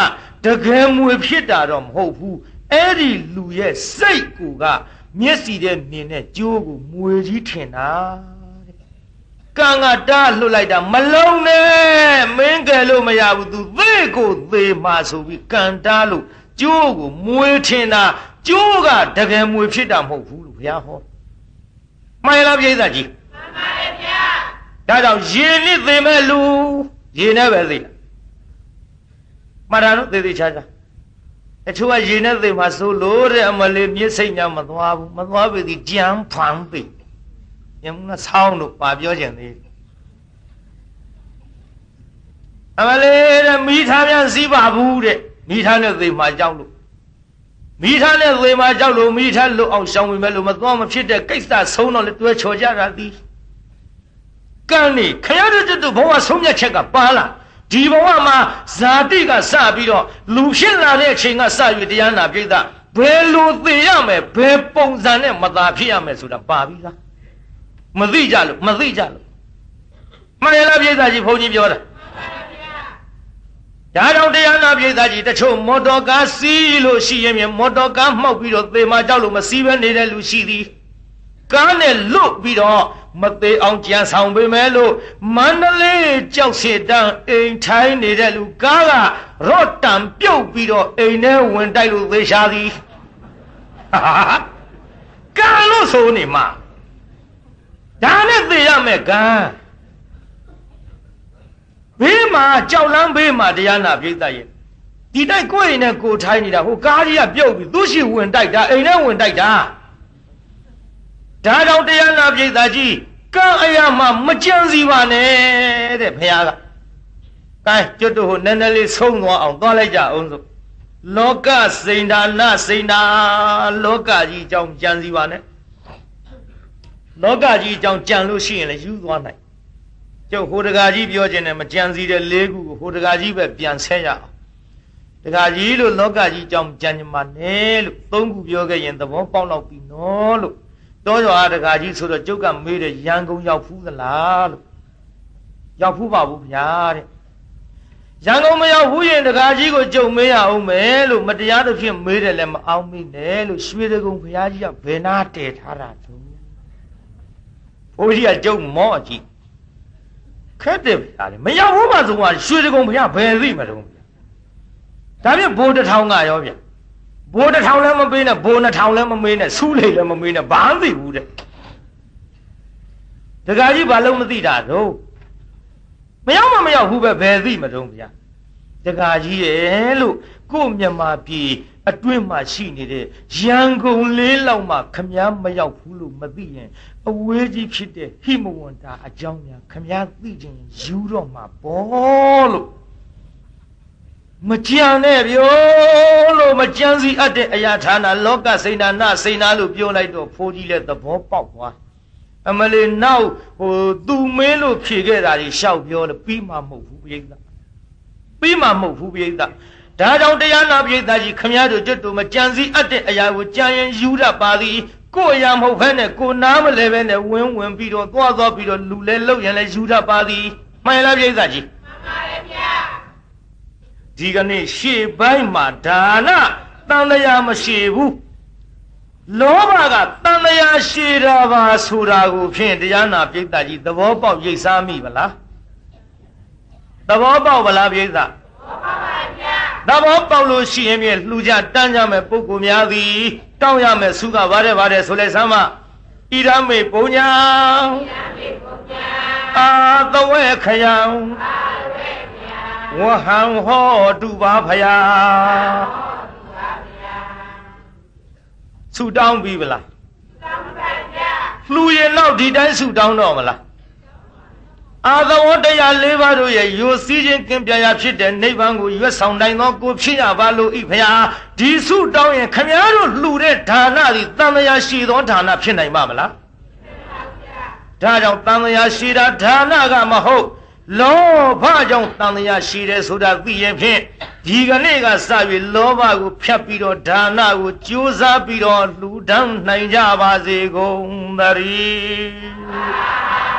တကယ်မွေဖြစ်တာတော့မဟုတ်ဘူးအဲ့ဒီလူရဲ့စိတ်ကူကမျက်စီတဲ့မြင်တဲ့ကျိုးကိုမွေကြီးထင်တာ ကံကတားလွတ်လိုက်တာမလုံးနဲ့မင်းကယ်လို့မရဘူးသူသေကိုသေမှာဆိုပြီးကံတားလို့ကျိုးကိုမွေထင်တာကျိုးကတကယ်မွေဖြစ်တာမဟုတ်ဘူးလို့ဘုရားဟောမှန်လားပြိဿကြီးမှန်ပါတယ်ဗျာဒါကြောင့်ရင်နစ်သေမဲ့လူရေနဲ့ပဲသိလားမှတ်တာတော့သေသေးချာချာအချို့ကရေနဲ့သိမှဆိုလို့တဲ့အမလေးမြစ်စိတ်ညာမသွားဘူးမသွားပြီဒီကြံဖန်ပြီ ညမနာဆောင်းလို့ပါပြောကြသေးအမလေးတဲ့မိထားပြန်စီးပါဘူးတဲ့မိထားနဲ့သိမှကြောက်လို့မိထားနဲ့သေမှကြောက်လို့မိထားလွတ်အောင်ရှောင်ဝင်မဲ့လို့မသွားမဖြစ်တဲ့ကိစ္စဆုံးတော့လေတွဲချော်ကြတာသည်ကံနေခရတဲ့တူဘဝဆုံးမြတ်ချက်ကပါလာဒီဘဝမှာဇာတိကစပြီးတော့လူဖြစ်လာတဲ့အချိန်ကစ၍တရားနာပြိဿဘယ်လိုသိရမယ်ဘယ်ပုံစံနဲ့မသာဖြစ်ရမယ်ဆိုတာပါပြီးသား မသိကြလို့မသိကြလို့မှန်ရလားပြိဿကြီးဘုန်းကြီးပြောတာဒါကြောင့်တရားနာပြိဿကြီးတချို့မော်တော်ကားစီးလို့ရှိရင်မြေမော်တော်ကားမှောက်ပြီးတော့သေမကြောက်လို့မစီးပဲနေတဲ့လူရှိသည်ကားနဲ့လွတ်ပြီးတော့မသေးအောင်ကြံဆောင်ပေးမယ်လို့မန္တလေးကြောက်စီတန်းအိမ်ထိုင်းနေတဲ့လူကားကရော့တံပြုတ်ပြီးတော့အိမ်ထဲဝင်တိုက်လို့သေရှာသည်ကားလို့ဆိုနေမှာ ဒါနဲ့သေရမယ်ကံဘေးမှာကြောက်လန်းဘေးမှာတရားနာပြိတ္တရဲ့ဒီတိုက်ကိုယ်ရင်နဲ့ကိုထိုင်းနေတာဟိုကားကြီးကပြုတ်ပြီးသူရှိဝင်တိုက်တာအိမ်ထဲဝင်တိုက်တာဒါကြောင့်တရားနာပြိတ္တာကြီးကံအရာမှမကြံစီပါနဲ့တဲ့ဘုရားကကဲကျွတ်တို့ဟိုနည်းနည်းလေးဆုံးသွားအောင်သွားလိုက်ကြအောင်ဆိုလောကစိန္ဒာနစိန္ဒာလောကကြီးအကြောင်းကြံစီပါနဲ့ လောကကြီးအကြောင်းကြံလို့ရှိရင်လည်းယူသွားနိုင်ကျုပ်ဟိုတကာကြီးပြောခြင်းနဲ့မကြံစီတဲ့လေးခုကိုဟိုတကာကြီးပဲပြန်ဆက်ရအောင်တကာကြီးလို့လောကကြီးအကြောင်းကြံကြမှာနဲ့လို့သုံးခုပြောခဲ့ရင်သဘောပေါက်တော့ပြီနော်လို့တောကျော်အားတကာကြီးဆိုတော့ကျုပ်ကမေးတယ်ရန်ကုန်ရောက်ဖူးသလားလို့ရောက်ဖူးပါဘူးဗျာတဲ့ရန်ကုန်မရောက်ဘူးရင်တကာကြီးကိုကျုံမေးရအောင်မယ်လို့မတရားသဖြင့်မေးတယ်လည်းမအောင်မိနဲ့လို့ရွှေတကုံဘုရားကြီးကဘယ်နာတည်ထားတာသူ ဘုရားကြီးကကျုံမော့ကြည့်ခက်တယ်ဗျာလေမရောက်ဘူးမှဆိုကရွှေတကုံဘုရားဘယ်သိမလို့ဒါဖြင့်ဘိုးတစ်ထောင်ကရောဗျာဘိုးတစ်ထောင်လည်းမပေးနဲ့ဘိုးနှစ်ထောင်လည်းမမေးနဲ့ဆူးလေလည်းမမေးနဲ့ဘာမှသိဘူးတဲ့တခါကြီးဘာလို့မသိတာတော့မရောက်မမရောက်ဘူးပဲဘယ်သိမတုံးဗျာတခါကြီးရဲ့လို့ ကို့မြန်မာပြည်အတွင်းမှာရှိနေတဲ့ရန်ကုန်လေးလောက်မှခမားမရောက်ဘူးလို့မသိရင်အဝေးကြီးဖြစ်တဲ့ဟိမဝန္တာအကြောင်းများခမားသိခြင်းယူတော့မှာပေါ့လို့မကြံနဲ့ပြောလို့မကြံစီအပ်တဲ့အရာဌာနလောကစိဏနာစိဏလို့ပြောလိုက်တော့ဖိုးကြီးလည်းသဘောပေါက်သွားအမလေးနောက်ဟိုသူမင်းလို့ဖြေခဲ့တာကြီးရှောက်ပြောလို့ပြီးမှမဟုတ်ဘူးပြိဿပြီးမှမဟုတ်ဘူးပြိဿ ဒါကြောင့်တရားနာပြိဿကြီးခမည်းတော်ကျွတ်တို့မကြံစီအပ်တဲ့အရာကိုကြံရင်ယူရပါသည်ကိုယ်အရာမဟုတ်ဘဲနဲ့ကိုနားမလဲဘဲနဲ့ဝင်းဝင်ပြီးတော့သွားသွားပြီးတော့လူလဲလှုပ်ရင်လဲယူရပါသည်မှန်လားပြိဿကြီးမှန်ပါတယ်ဗျာဒီကနေ့ရှေ့ပိုင်းမှာဒါနတန်လျာမရှိဘူးလောဘကတန်လျာရှိတာပါဆိုတာကိုဖြင့်တရားနာပြိဿကြီးသဘောပေါက်ရိပ်စားမိဗလားသဘောပေါက်ဗလားပြိဿသဘောပေါက်ပါဗျာ သဘောပေါက်လို့ရှိရင်ဖြင့်လှူကြတန်းကြမယ်ပုဂ္ဂိုလ်များသည်တောင်းရမယ်ဆုကဗါတဲ့ဗါတဲ့ဆိုလိုက်စမ်းမဣရမေပုံညာဣရမေပုံညာအာသဝဲခယံအာဝဟံဟောတုပါဖယာဆုတောင်းပြီဗလားတောင်းပါဗျာလှူရင်တော့ဒီတိုင်းဆုတောင်းတော့မလား အာသဝတရား၄ပါးတို့ရဲ့ယိုစည်းခြင်းကင်ပြရာဖြစ်တဲ့နိဗ္ဗာန်ကိုရွတ်ဆောင်နိုင်သောကိုဖြစ်ရပါလို့ဤဖယားဒီဆုတောင်းရင်ခမည်းတော်လှူတဲ့ဌာနသည်တန်လျာရှိသောဌာနဖြစ်နိုင်ပါမလားဒါကြောင့်တန်လျာရှိတာဌာနကမဟုတ်လောဘကြောင့်တန်တရားရှိတယ်ဆိုတာသိရင်ဖြင့်ဒီကနေ့ကစပြီးလောဘကိုဖြတ်ပြီးတော့ဒါနကိုကြိုးစားပြီးတော့လှူဒန်းနိုင်ကြပါစေကုန်သတည်း